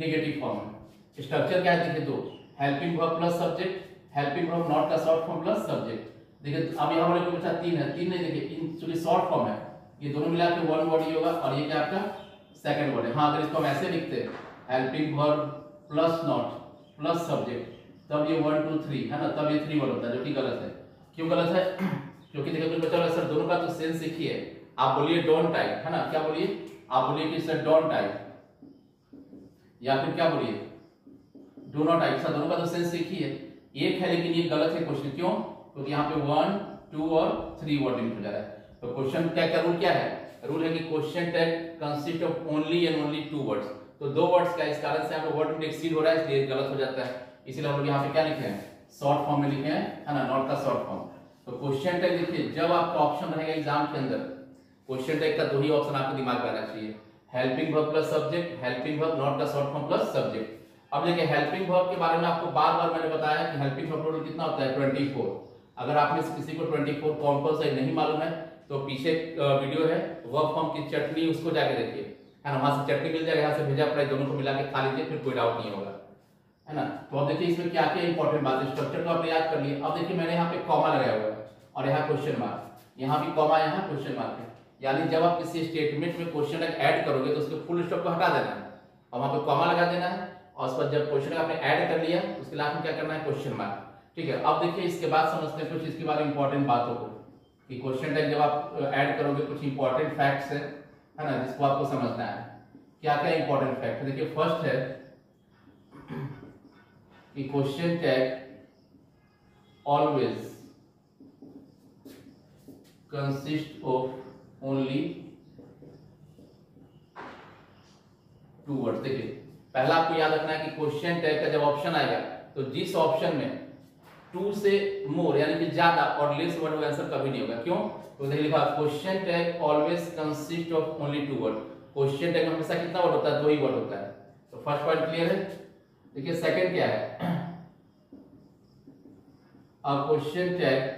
नेगेटिव फॉर्म में। स्ट्रक्चर क्या है, देखिए दो। Helping verb plus subject helping verb not का शॉर्ट फॉर्म प्लस सब्जेक्ट देखिए, अब यहाँ वाले को तीन है, तीन नहीं, देखिए, इन चूँकि शॉर्ट फॉर्म है। ये दोनों मिला के वन वर्ड ही होगा, और ये क्या आपका सेकंड वर्ड है। हाँ, अगर इसको हम ऐसे लिखते हैं helping verb plus not plus subject तब ये वन टू थ्री है ना? तब ये थ्री वर्ड होता है, जो कि गलत है। क्यों गलत है? क्योंकि देखिए कुछ बच्चा सर दोनों का तो सेंस एक ही है। आप बोलिए डोंट टाइप है ना? क्या बोलिए? आप बोलिए कि सर डोंट टाइप या फिर क्या बोलिए? डू नॉट टाइप सर, दोनों का तो सेंस एक ही है। एक है, लेकिन ये गलत है क्वेश्चन क्यों? क्योंकि यहाँ पे वन टू और थ्री वर्ड लिमिट हो जा रहा है। तो क्वेश्चन क्या क्या रूल क्या है? रूल है कि question tag consist of only and only two words तो दो वर्ड्स का इस कारण से यहाँ पे वर्ड लिमिट एक्सीड हो रहा है, इसलिए गलत हो जाता है। इसीलिए हम लोग यहाँ पे क्या लिखे हैं? शॉर्ट फॉर्म में लिखे हैं, है ना? नॉट का शॉर्ट फॉर्म तो क्वेश्चन टैग देखिए, जब आपका ऑप्शन रहेगा एग्ज़ाम के अंदर क्वेश्चन टैग का दो ही ऑप्शन आपके दिमाग में आना चाहिए। Helping verb plus subject helping verb not का शॉर्ट फॉर्म प्लस सब्जेक्ट अब देखिए हेल्पिंग वर्ब के बारे में आपको बार बार मैंने बताया कि हेल्पिंग वर्ब टोटल कितना होता है? 24 अगर आप में किसी को 24 कंपल्सरी नहीं मालूम है तो पीछे वीडियो है वर्क फॉर्म की चटनी, उसको जाके देखिए। है ना वहाँ से चटनी मिल जाएगा, यहाँ से भेजा पड़े दोनों को मिला के खा लीजिए, फिर कोई डाउट नहीं होगा। है ना? तो अब देखिए इसमें क्या क्या इंपॉर्टेंट बात है स्ट्रक्चर तो आपने याद कर लिया अब देखिए मैंने यहाँ पे कॉमा लगाया हुआ है और यहाँ क्वेश्चन मार्क यहाँ भी कॉमा यहाँ क्वेश्चन मार्क है। यानी जब आप किसी स्टेटमेंट में क्वेश्चन ऐड करोगे तो उसके फुल स्टॉप को हटा देना है। और वहाँ पे कॉमा लगा देना है और उस पर जब क्वेश्चन आपने ऐड कर लिया, उसके लास्ट में क्या करना है? क्वेश्चन मार्क ठीक है? अब देखिए इसके बाद समझते हैं कुछ इसके बारे में इंपॉर्टेंट बातों को कि क्वेश्चन टैग जब आप ऐड करोगे, कुछ इंपॉर्टेंट फैक्ट्स है। है ना, जिसको आपको समझना है। क्या क्या इंपॉर्टेंट फैक्ट देखिए फ़र्स्ट है कि question tag always consist of only two words देखिए, पहला आपको याद रखना है कि क्वेश्चन टैग का जब ऑप्शन आएगा तो जिस ऑप्शन में टू से मोर यानी कि ज़्यादा, और लेस वर्ड आंसर कभी नहीं होगा। क्यों? तो देखिए लिखा question tag always consist of only two word question tag हमेशा कितना वर्ड होता है? दो ही वर्ड होता है। तो फ़र्स्ट पॉइंट क्लियर है? देखिए सेकंड क्या है? A question tag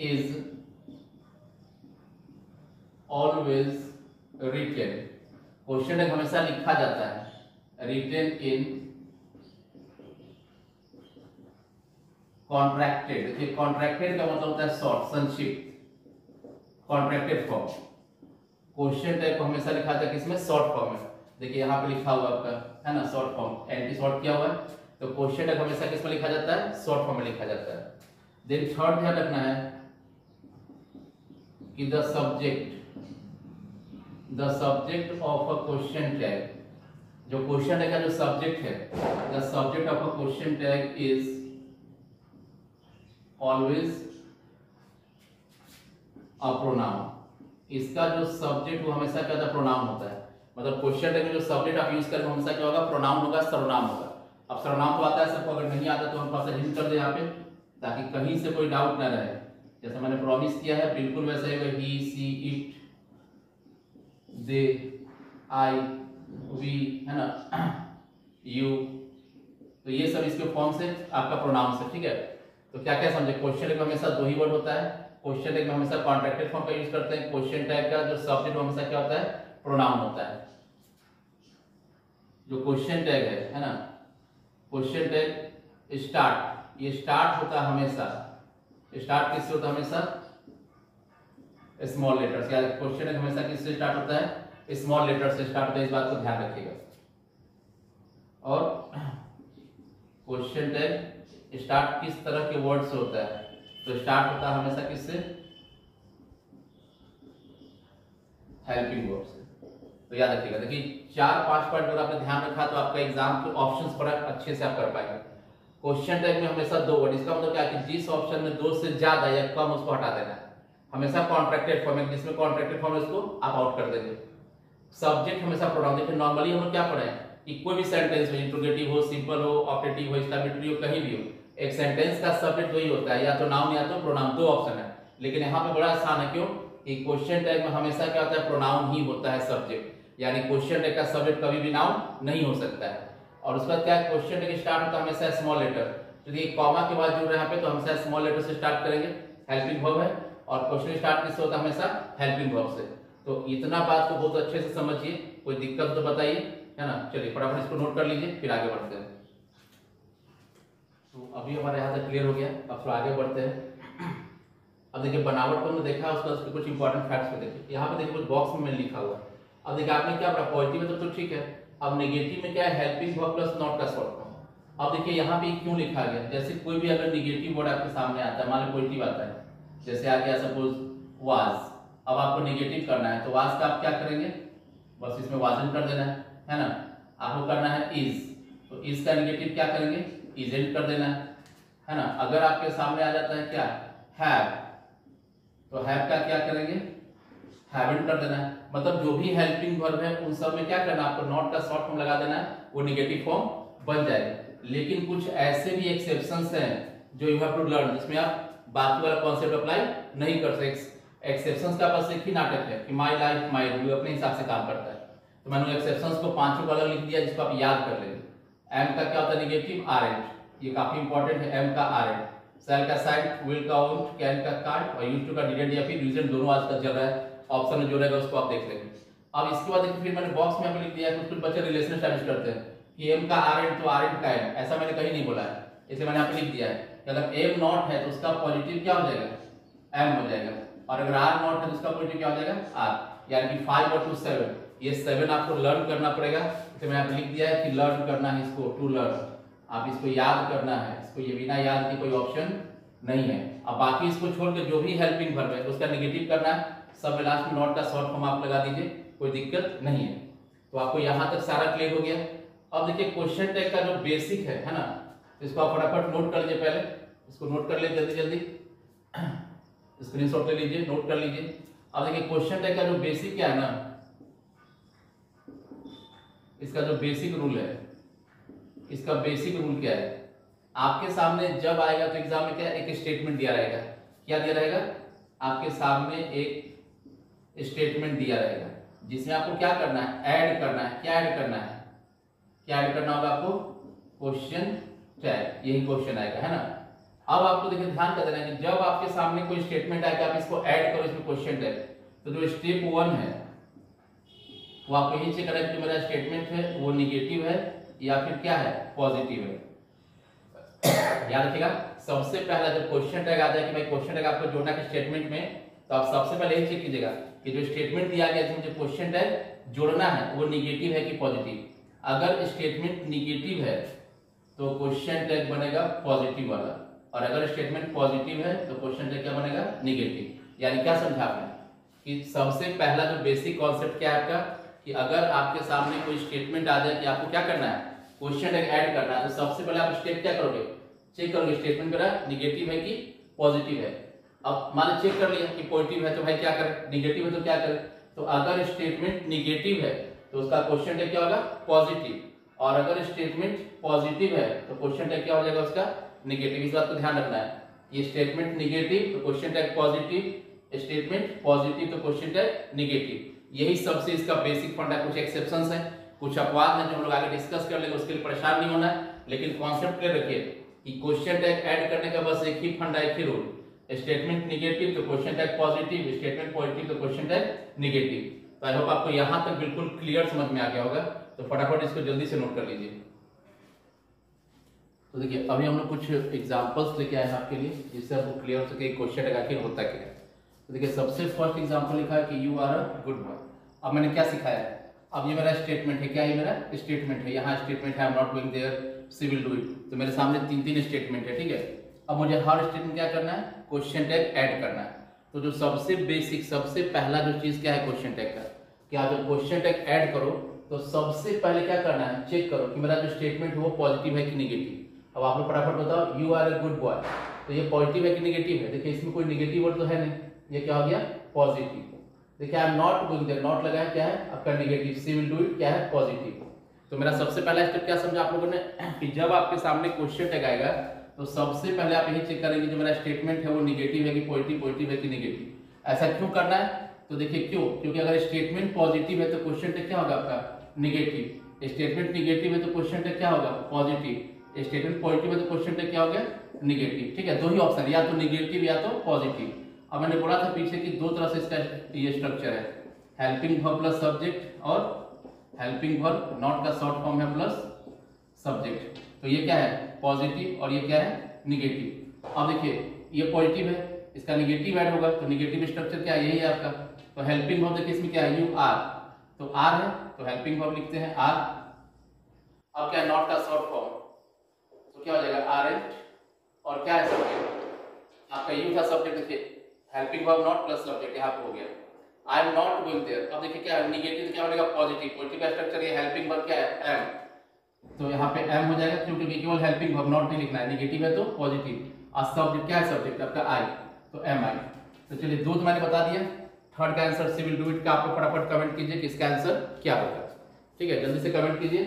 is always written question tag हमेशा लिखा जाता है। रिटेन इन कॉन्ट्रैक्टेड देखिए कॉन्ट्रैक्टेड का मतलब होता है शॉर्ट संक्षिप्त कॉन्ट्रैक्टेड फॉर्म क्वेश्चन टाइप हमेशा लिखा जाता है किसमें? शॉर्ट फॉर्म में. देखिए, यहाँ पे लिखा हुआ आपका, है ना शॉर्ट फॉर्म एंटी शॉर्ट किया हुआ है. तो क्वेश्चन टाइप हमेशा किसमें लिखा जाता है? शॉर्ट फॉर्म में लिखा जाता है. देन थर्ड ध्यान रखना है कि the subject the subject of a question tag जो क्वेश्चन टैग का जो सब्जेक्ट है the subject of a question tag is always a pronoun इसका जो सब्जेक्ट वो हमेशा क्या होता है? प्रोनाउन होता है। मतलब क्वेश्चन टैग में जो सब्जेक्ट आप यूज़ करेंगे हमेशा क्या होगा? प्रोनाउन होगा, सर्वनाम होगा। अब सर्वनाम तो आता है, सबको अगर नहीं आता तो हम थोड़ा सा हिंट कर दे यहाँ पे, ताकि कहीं से कोई डाउट ना रहे। जैसे मैंने प्रॉमिस किया है, बिल्कुल वैसे ही ही see it they I we है ना? यू तो ये सब इसके फॉर्म से आपका प्रोनाउन से ठीक है? तो क्या क्या समझे? क्वेश्चन टैग में हमेशा दो ही वर्ड होता है। क्वेश्चन टैग में हमेशा कॉन्ट्रैक्टेड फॉर्म का यूज़ करते हैं। क्वेश्चन टैग का जो सब्जेक्ट हमेशा क्या होता है? प्रोनाउन होता है। जो क्वेश्चन टैग है है ना? क्वेश्चन टैग स्टार्ट ये स्टार्ट होता है हमेशा। स्टार्ट किससे होता है हमेशा? स्मॉल लेटर या क्वेश्चन टैग हमेशा किससे स्टार्ट होता है? स्मॉल लेटर से स्टार्ट होता है। इस बात को ध्यान रखिएगा। और क्वेश्चन टैग स्टार्ट किस तरह के वर्ड से होता है? तो स्टार्ट होता है हमेशा किससे? हेल्पिंग वर्ड से। तो याद रखिएगा, देखिए, चार, पाँच पॉइंट अगर आपने ध्यान रखा तो आपका एग्ज़ाम के ऑप्शंस बड़ा अच्छे से आप कर पाएँगे। क्वेश्चन टाइप में हमेशा दो वर्ड इसका मतलब क्या कि जिस ऑप्शन में दो से ज़्यादा या कम उसको हटा देना है। हमेशा कॉन्ट्रैक्टेड फॉर्म है, जिसमें कॉन्ट्रैक्टेड फॉर्म है उसको आप आउट कर देंगे। सब्जेक्ट हमेशा प्रोनाउन देखिए नॉर्मली हम लोग क्या पढ़े हैं कि कोई भी सेंटेंस हो इंट्रोगेटिव हो सिंपल हो ऑपरेटिव हो हो कहीं भी हो एक सेंटेंस का सब्जेक्ट वही होता है, या तो नाउन या तो प्रोनाउन दो ऑप्शन है। लेकिन यहाँ पे बड़ा आसान है, क्यों? कि क्वेश्चन टाइप में हमेशा क्या होता है? प्रोनाउन ही होता है सब्जेक्ट यानी क्वेश्चन टाइप का सब्जेक्ट कभी भी नाउन नहीं हो सकता है। और उसके बाद क्या है? क्वेश्चन टाइप स्टार्ट होता है, हमेशा स्मॉल लेटर तो ये कॉमा के बाद जुड़ रहे यहाँ पे तो हमेशा स्मॉल लेटर से स्टार्ट करेंगे। हेल्पिंग वर्ब है। और क्वेश्चन स्टार्ट किससे होता है? हमेशा हेल्पिंग वर्ब से। तो इतना बात को बहुत अच्छे से समझिए। कोई दिक्कत तो बताइए, है ना? चलिए, फटाफट इसको नोट कर लीजिए, फिर आगे बढ़ते हैं। तो अभी हमारे यहाँ से क्लियर हो गया। अब थोड़ा आगे बढ़ते हैं। अब देखिए बनावट को देखा उसका उसके कुछ इंपॉर्टेंट फैक्ट्स को देखिए। यहाँ पे देखिए कुछ बॉक्स में लिखा हुआ है। अब देखिए आपने क्या पढ़ा? पॉजिटिव में तो, तो ठीक है। अब नेगेटिव में क्या है? हेल्पिंग प्लस नॉट का शॉर्ट फॉर्म अब देखिए यहाँ पे क्यों लिखा गया? जैसे कोई भी अगर निगेटिव वर्ड आपके सामने आता है मान लो पॉजिटिव आता है। जैसे आ गया सपोज़ वाज अब आपको निगेटिव करना है तो वाज का आप क्या करेंगे? बस इसमें वाजन कर देना है। है ना? आपको करना है इज़ तो इज़ का निगेटिव क्या करेंगे? इजेंट कर देना है है ना? अगर आपके सामने आ जाता है क्या? हैव तो हैव का क्या करेंगे? हैवेंट कर देना है। मतलब जो भी हेल्पिंग वर्ब है, उन सब में क्या करना आपको नॉट का शॉर्ट फॉर्म लगा देना है, वो निगेटिव फॉर्म बन जाएगा। लेकिन कुछ ऐसे भी एक्सेप्शंस हैं जो यू हैव टू लर्न जिसमें आप बाकी वाला कॉन्सेप्ट अप्लाई नहीं कर सकते एक्सेप्शंस का बस एक ही नाटक है कि माय लाइफ माय व्यू अपने हिसाब से काम करता है। तो मैंने एक्सेप्शंस को पाँचों को अलग लिख दिया जिसको आप याद कर लेंगे एम का क्या होता है निगेटिव आर एंड ये काफ़ी इंपॉर्टेंट है एम का आर एंड सेल का साइट विल काउंट कैन का कार्ड और यूज़ टू का डिडेंट या फिर रीजन दोनों आजकल चल रहा है। ऑप्शन में जो रहेगा उसको आप देख लेंगे। अब इसके बाद फिर मैंने बॉक्स में हमें लिख दिया कुछ कुछ बच्चे रिलेशन स्टैब्लिश करते हैं। कि एम का आर एन तो आर एन का एम ऐसा मैंने कहीं नहीं बोला है। इसे मैंने यहाँ लिख दिया है। अगर एम नॉट है तो उसका पॉजिटिव क्या हो जाएगा? एम हो जाएगा। और अगर आर नॉट है तो उसका पॉजिटिव क्या हो जाएगा? आर यानी कि फाइव और टू सेवन ये सेवन आपको लर्न करना पड़ेगा। इसे मैंने यहाँ पे लिख दिया है कि लर्न करना है इसको टू लर्न आप इसको याद करना है। इसको ये बिना याद के कोई ऑप्शन नहीं है। अब बाकी इसको छोड़ के जो भी हेल्पिंग भर है, उसका निगेटिव करना है। सब लास्ट में नॉट का शॉर्ट फॉर्म आप लगा दीजिए, कोई दिक्कत नहीं है। तो आपको यहाँ तक सारा क्लियर हो गया। अब देखिए क्वेश्चन टैग का जो बेसिक है है ना? इसको आप फटाफट नोट कर लीजिए पहले। इसको नोट कर ले जल्दी जल्दी। स्क्रीनशॉट ले लीजिए नोट कर लीजिए। अब देखिए क्वेश्चन टैग का जो बेसिक क्या है ना? इसका जो बेसिक रूल है, इसका बेसिक रूल क्या है? आपके सामने जब आएगा तो एग्ज़ाम में क्या एक स्टेटमेंट दिया रहेगा। क्या दिया रहेगा? आपके सामने एक स्टेटमेंट दिया रहेगा, जिसमें आपको क्या करना है? ऐड करना है। क्या ऐड करना है? क्या ऐड करना होगा आपको? क्वेश्चन टैग यही क्वेश्चन आएगा, है ना? अब आपको देखिए, ध्यान कर देना कि जब आपके सामने कोई स्टेटमेंट आएगा, आप इसको ऐड करो, इसमें क्वेश्चन टैग तो जो स्टेप वन है वो आपको यही चेक करना है कि मेरा स्टेटमेंट है, वो निगेटिव है, या फिर क्या है? पॉजिटिव है। याद रखिएगा, सबसे पहला जब क्वेश्चन टैग आ जाए कि भाई क्वेश्चन टैग आपको जोड़ना है स्टेटमेंट में तो आप सबसे पहले यही चेक कीजिएगा कि जो स्टेटमेंट दिया गया है जो क्वेश्चन टैग जोड़ना है, वो निगेटिव है कि पॉजिटिव अगर स्टेटमेंट निगेटिव है तो क्वेश्चन टैग बनेगा पॉजिटिव वाला। और अगर स्टेटमेंट पॉजिटिव है तो क्वेश्चन टैग क्या बनेगा? निगेटिव यानी क्या समझा आपने? कि सबसे पहला जो बेसिक कॉन्सेप्ट क्या है आपका? कि अगर आपके सामने कोई स्टेटमेंट आ जाए कि आपको क्या करना है क्वेश्चन ऐड करना है तो सबसे पहले आप स्टेप क्या करोगे? चेक करोगे स्टेटमेंट मेरा निगेटिव है कि पॉजिटिव है। अब मान चेक कर लिया कि पॉजिटिव है तो भाई क्या करें? निगेटिव है तो क्या करें? तो अगर स्टेटमेंट निगेटिव है तो उसका क्वेश्चन टैग क्या होगा? पॉजिटिव और अगर स्टेटमेंट पॉजिटिव है तो क्वेश्चन टैग क्या हो जाएगा उसका? निगेटिव इस बात को ध्यान रखना है। ये स्टेटमेंट निगेटिव तो question tag positive statement positive तो क्वेश्चन टैग निगेटिव यही सबसे इसका बेसिक फंड है। कुछ एक्सेप्शन है, कुछ अपवाद है जो हम लोग आगे डिस्कस कर लेंगे, उसके लिए परेशान नहीं होना है। लेकिन कॉन्सेप्ट क्लियर रखिए कि क्वेश्चन टैग ऐड करने का बस एक ही फंडा एक ही रूल स्टेटमेंट निगेटिव तो question tag positive statement positive तो क्वेश्चन टैग निगेटिव तो आई होप आपको यहाँ तक बिल्कुल क्लियर समझ में आ गया होगा। तो फटाफट इसको जल्दी से नोट कर लीजिए। तो देखिए, अभी हम लोग कुछ एग्जाम्पल्स लेके आए हैं आपके लिए, जिससे आपको क्लियर हो सके क्वेश्चन टैग आखिर होता क्या है। तो देखिए, सबसे फ़र्स्ट एग्ज़ाम्पल लिखा है कि you are a good boy अब मैंने क्या सिखाया है? अब ये मेरा स्टेटमेंट है। क्या ये मेरा? स्टेटमेंट है। यहाँ स्टेटमेंट है I am not going there she will do it तो मेरे सामने तीन तीन स्टेटमेंट है, ठीक है? अब मुझे हर स्टेटमेंट क्या करना है? क्वेश्चन टैग ऐड करना है। तो जो सबसे बेसिक सबसे पहला जो चीज़ क्या है? क्वेश्चन टैग का। कि आप जब क्वेश्चन टैग ऐड करो तो सबसे पहले क्या करना है? चेक करो कि मेरा जो स्टेटमेंट है, वो पॉजिटिव है कि निगेटिव अब आप लोग फटाफट बताओ you are a good boy तो ये पॉजिटिव है कि निगेटिव है? देखिए, इसमें कोई निगेटिव वर्ड तो है नहीं। ये क्या हो गया? पॉजिटिव देखिए I am not going there not लगा है, क्या है? आपका negative she will do it क्या है? पॉजिटिव तो मेरा सबसे पहला स्टेप क्या समझा आप लोगों ने? कि जब आपके सामने क्वेश्चन टैग आएगा तो सबसे पहले आप यही चेक करेंगे जो मेरा स्टेटमेंट है वो निगेटिव है कि पॉजिटिव पॉजिटिव है कि नेगेटिव ऐसा क्यों करना है? तो देखिए, क्यों? क्योंकि अगर स्टेटमेंट पॉजिटिव है तो क्वेश्चन टैग क्या होगा आपका? निगेटिव स्टेटमेंट निगेटिव है तो क्वेश्चन टैग क्या होगा? पॉजिटिव स्टेटमेंट पॉजिटिव है तो क्वेश्चन टैग क्या हो गया? निगेटिव ठीक है, दो ही ऑप्शन या तो निगेटिव या तो पॉजिटिव अब मैंने बोला था पीछे कि दो तरह से इसका ये स्ट्रक्चर है। हेल्पिंग वर्ब प्लस सब्जेक्ट और हेल्पिंग वर्ब नॉट का शॉर्ट फॉर्म है प्लस सब्जेक्ट तो ये क्या है? पॉजिटिव और ये क्या है? निगेटिव अब देखिए, ये पॉजिटिव है, इसका निगेटिव ऐड होगा तो निगेटिव स्ट्रक्चर क्या यही है आपका। तो हेल्पिंग वर्ब देखिए इसमें क्या है? यू आर तो आर है तो हेल्पिंग वर्ब लिखते हैं आर अब क्या नॉट का शॉर्ट फॉर्म तो क्या हो जाएगा? आर एंड और क्या है सब्जेक्ट आपका यू था सब्जेक्ट देखिए। Helping verb not plus subject यहाँ पे हो गया। I am not going there अब देखिए क्या नेगेटिव क्या बनेगा पॉजिटिव पॉजिटिव स्ट्रक्चर ये हेल्पिंग वर्ब क्या है? एम तो यहाँ पे एम हो जाएगा क्योंकि केवल हेल्पिंग वर्ब नॉट नहीं लिखना है। नेगेटिव है तो पॉजिटिव और सब्जेक्ट क्या है? सब्जेक्ट आपका आई तो एम आई तो चलिए दो तो मैंने बता दिया। थर्ड का आंसर सिविल डू इट का आप फटाफट कमेंट कीजिए कि इसका आंसर क्या होगा। ठीक है? जल्दी से कमेंट कीजिए।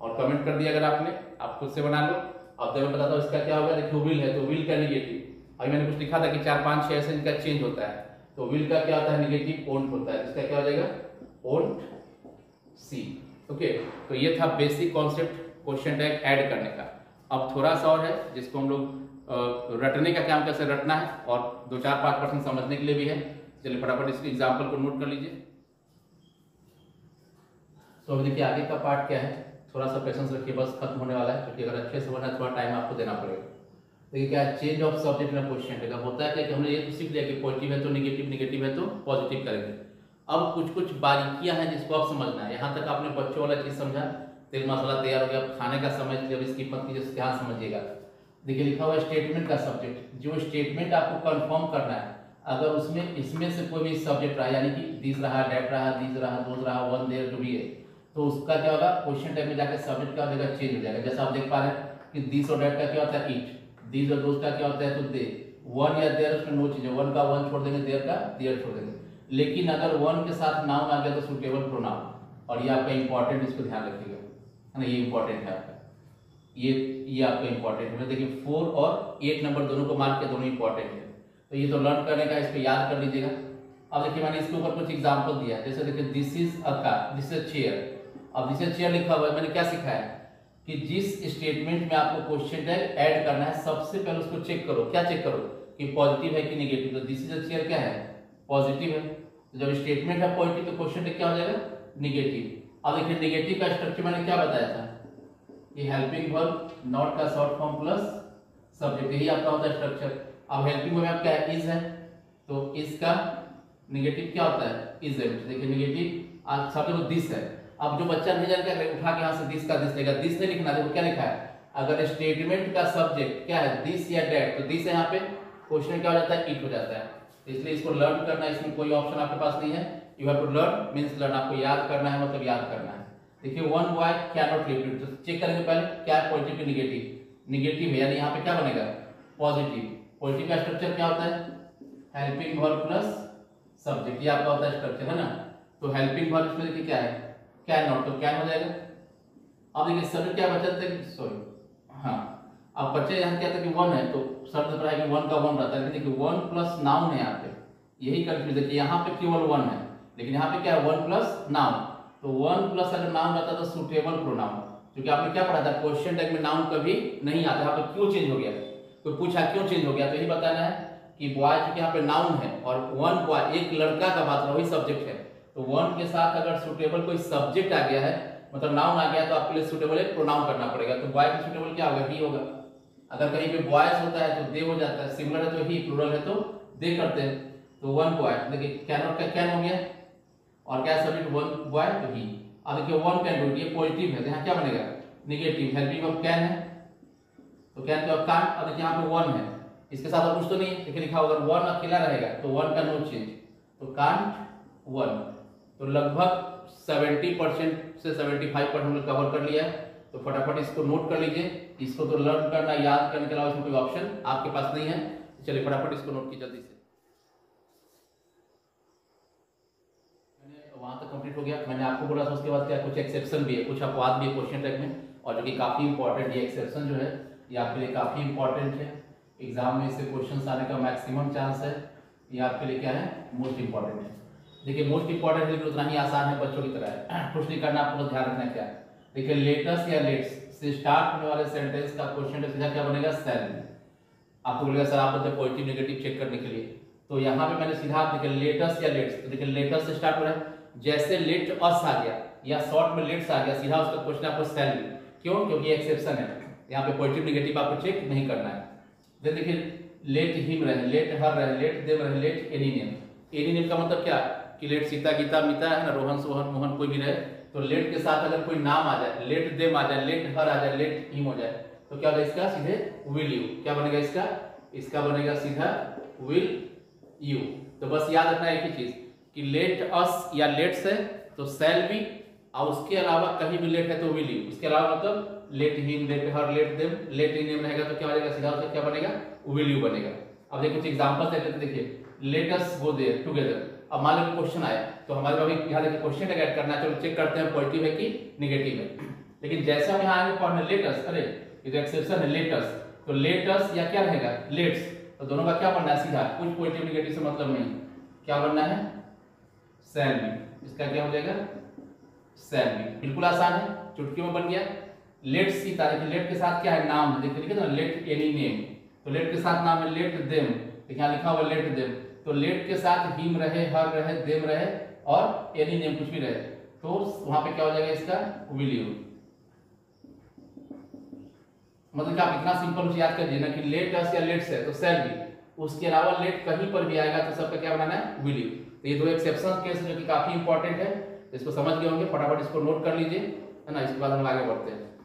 और कमेंट कर दिया अगर आपने। आप खुद से बना लो। अब जब मैं बताता हूँ इसका क्या होगा, देखिए विल है तो विल का निगेटिव अभी मैंने कुछ लिखा था कि चार पाँच छह ऐसे इनका चेंज होता है तो विल का क्या होता है? निगेटिव ओंट होता है इसका क्या हो जाएगा? ओंट सी ओके तो ये था basic concept question tag add करने का। अब थोड़ा सा और है, जिसको हम लोग रटने का काम कैसे रटना है, और दो चार पाँच परसेंट समझने के लिए भी है। चलिए फटाफट इसके एग्ज़ाम्पल को नोट कर लीजिए। तो अभी देखिए आगे का पार्ट क्या है? थोड़ा सा पेशेंस रखिए, बस खत्म होने वाला है, क्योंकि अगर अच्छे से है, थोड़ा टाइम आपको देना पड़ेगा। देखिए क्या चेंज ऑफ़ सब्जेक्ट में क्वेश्चन है होता है क्या कि हमने ये तो सीख लिया कि पॉजिटिव है तो निगेटिव निगेटिव है तो पॉजिटिव करेंगे। अब कुछ कुछ बारीकियाँ हैं जिसको आप समझना है। यहाँ तक आपने बच्चों वाला चीज़ समझा, तेल मसाला तैयार हो गया, अब खाने का समय जब इसकी पत्ती कीजिए ध्यान समझिएगा। देखिए लिखा हुआ स्टेटमेंट का सब्जेक्ट जो स्टेटमेंट आपको कन्फर्म करना है, अगर उसमें, इसमें से कोई भी सब्जेक्ट रहा, यानी कि दिस रहा डेट रहा दिस रहा दोज रहा वन देर जो भी है तो उसका क्या होगा? क्वेश्चन टाइप में जाकर सब्जेक्ट का हो जाएगा चेंज हो जाएगा। जैसा आप देख पा रहे हैं कि दिस और डेट का क्या होता है ईट दिस और दोज का क्या होता है तो दे वन या देर उसमें नो चीज़ वन का वन छोड़ देंगे देर का देर छोड़ देंगे। लेकिन अगर वन के साथ नाउन आ गया तो सुटेबल प्रोनाउन और ये आपका इंपॉर्टेंट इसको ध्यान रखिएगा। है ना, ये इंपॉर्टेंट है आपका। ये ये आपका इंपॉर्टेंट है। देखिए फोर और एट नंबर दोनों को मार्क के दोनों इंपॉर्टेंट है। तो ये तो लर्न करने का, इसको याद कर लीजिएगा। अब देखिए, मैंने इसके ऊपर कुछ एग्ज़ाम्पल दिया। जैसे देखिए this is a car this is chair अब दिस इज़ चेयर लिखा हुआ है, मैंने क्या सिखाया कि जिस स्टेटमेंट में आपको क्वेश्चन टैग ऐड करना है, सबसे पहले उसको चेक करो। क्या चेक करो? कि पॉजिटिव है कि नेगेटिव तो दिस इज़ अ चेयर क्या है? पॉजिटिव है। तो जब स्टेटमेंट है पॉजिटिव तो क्वेश्चन टैग क्या हो जाएगा? निगेटिव अब देखिए निगेटिव का स्ट्रक्चर मैंने क्या बताया था? कि हेल्पिंग वर्ब नॉट का शॉर्ट फॉर्म प्लस सब्जेक्ट यही आपका होता है स्ट्रक्चर अब हेल्पिंग वर्ब क्या है इज़ है। तो इसका नेगेटिव क्या होता है? इज़ देखिए नेगेटिव आज सब दिस है। अब जो बच्चा नहीं जानता है उठा के यहाँ से दिस का दिस लेगा दिस नहीं लिखना, देखो क्या लिखा है? अगर स्टेटमेंट का सब्जेक्ट क्या है? दिस या डेट तो दिस यहाँ पे क्वेश्चन क्या हो जाता है? इट हो जाता है। तो इसलिए इसको लर्न करना, इसमें कोई ऑप्शन आपके पास नहीं है। You have to learn means learn आपको याद करना है मतलब याद करना है। देखिए one boy can not live तो चेक करेंगे पहले, क्या पॉजिटिव निगेटिव निगेटिव है, यानी यहाँ पे क्या बनेगा? पॉजिटिव पॉजिटिव का स्ट्रक्चर क्या होता है? हेल्पिंग वर्ब प्लस सब्जेक्ट ये आपका होता है स्ट्रक्चर है ना? तो हेल्पिंग वर्ब इसमें देखिए क्या है? कैन नॉट तो कैन हो जाएगा? अब देखिए सब्जेक्ट क्या बचा था? सॉरी हाँ. अब बच्चे यहाँ क्या था कि वन है तो शब्द पर है कि वन का वन रहता है। देखिए वन प्लस नाउन है यहाँ पे। यही कंफ्यूज है कि यहाँ पे केवल वन है। लेकिन यहाँ पे क्या है? वन प्लस नाउन तो वन प्लस अगर नाउन रहता तो सुटेबल प्रोनाउन क्योंकि आपने क्या पढ़ा था? क्वेश्चन टैग में नाउन कभी नहीं आता। यहाँ पे क्यों चेंज हो गया? कोई पूछा, क्यों चेंज हो गया? तो यही बताना है कि बॉय चूँकि यहाँ पे नाउन है, और वन बॉय एक लड़का का बात वही सब्जेक्ट है। तो वन के साथ अगर सुटेबल कोई सब्जेक्ट आ गया है मतलब नाउन आ गया तो आपके लिए सुटेबल एक प्रोनाउन करना पड़ेगा। तो बॉय का सुटेबल क्या होगा? ही होगा। अगर कहीं पे बॉयज़ होता है तो दे हो जाता है। सिमिलर है तो ही प्लूरल है तो दे करते हैं। तो वन बॉय देखिए कैन का कैन हो गया? और क्या सब्जेक्ट वन बॉय तो ही अब देखिए वन कैन डू ये पॉजिटिव है तो यहाँ क्या बनेगा? निगेटिव हेल्पिंग ऑफ़ कैन है। तो क्या तो कान अब देखिए, यहाँ पे वन है। इसके साथ और कुछ तो नहीं लिखा होगा वन अकेला रहेगा तो वन का नो चेंज तो कान वन तो लगभग 70 परसेंट से 75 परसेंट हमने कवर कर लिया है। तो फटाफट इसको नोट कर लीजिए। इसको तो लर्न करना, याद करने के अलावा इसमें कोई ऑप्शन आपके पास नहीं है। चलिए फटाफट इसको नोट की जल्दी से। वहाँ तक कंप्लीट हो गया। मैंने आपको बोला था उसके बाद क्या, कुछ एक्सेप्शन भी है, कुछ अपवाद भी है क्वेश्चन टैग में, और जो कि काफ़ी इंपॉर्टेंट ये एक्सेप्शन जो है, ये आपके लिए काफ़ी इंपॉर्टेंट है। एग्ज़ाम में इससे क्वेश्चन आने का मैक्सिमम चांस है। ये आपके लिए क्या है? मोस्ट इंपॉर्टेंट है। देखिए मोस्ट इंपॉर्टेंट लेकिन उतना ही आसान है बच्चों की तरह है। कुछ नहीं करना आपको ध्यान रखना क्या? देखिए लेटेस्ट या लेट्स से स्टार्ट होने वाले सेंटेंस का क्वेश्चन सीधा क्या बनेगा? सेल आपको बोलेगा सर आप बोलते पॉजिटिव नेगेटिव चेक करने के लिए। तो यहाँ पे मैंने सीधा देखिए लेटेस्ट या लेट्स तो देखिए लेटेस्ट से स्टार्ट हो रहा है। जैसे लेट अस आ गया, या शॉर्ट में लेट्स आ गया, सीधा उसका क्वेश्चन आपको सेल क्यों? क्योंकि एक्सेप्शन है। यहाँ पे पॉजिटिव निगेटिव आपको चेक नहीं करना है। देन देखिए लेट हिम रहे लेट हर रहे लेट देम रहे let any name any name का मतलब क्या? कि लेट सीता गीता मिता है ना, रोहन सोहन मोहन कोई भी रहे तो लेट के साथ अगर कोई नाम आ जाए, लेट देम आ जाए, लेट हर आ जाए, लेट हिम हो जाए तो क्या होगा इसका? सीधे विल यू क्या बनेगा इसका? इसका बनेगा सीधा विल यू तो बस याद रखना एक ही चीज़, कि लेट अस या लेट से तो सेल भी और उसके अलावा कहीं भी लेट है तो विल यू उसके अलावा मतलब let him let her let them let इन रहेगा तो क्या बनेगा? सीधा उसका क्या बनेगा? विल यू बनेगा। अब देखो कुछ लेते देखिए let us go there together अब मान लो क्वेश्चन आया तो हमारे अभी यहाँ देखिए क्वेश्चन ऐड करना है, चलो चेक करते हैं पॉजिटिव है कि नेगेटिव है। लेकिन जैसे हम यहाँ आएँगे पढ़ने लेट अस अरे, ये तो एक्सेप्शन है लेट अस तो लेट अस या क्या रहेगा? लेट्स तो दोनों का क्या बनना है? सीधा। कुछ पॉजिटिव नेगेटिव से मतलब नहीं। क्या बनना है? सेल भी इसका क्या हो जाएगा? सेल भी बिल्कुल आसान है। चुटकी में बन गया। लेट सीता देखिए लेट के साथ क्या है? नाम। देखिए लिखे ना लेट एनी नेम तो लेट के साथ नाम है लेट देम यहाँ लिखा हुआ लेट देम तो लेट के साथ हिम रहे, हर रहे, देम रहे और एनी नेम कुछ भी रहे। तो वहाँ पे क्या हो जाएगा इसका? विल यू मतलब कि आप इतना सिंपल उसे याद कर ना कि लेट अस या लेट्स है तो सेल भी। उसके अलावा लेट कहीं पर भी आएगा तो सबका क्या बनाना है? विल यू तो ये दो एक्सेप्शन केस जो कि काफ़ी इंपॉर्टेंट है। इसको समझ गए होंगे, फटाफट इसको नोट कर लीजिए, है ना? इसके बाद हम आगे बढ़ते हैं।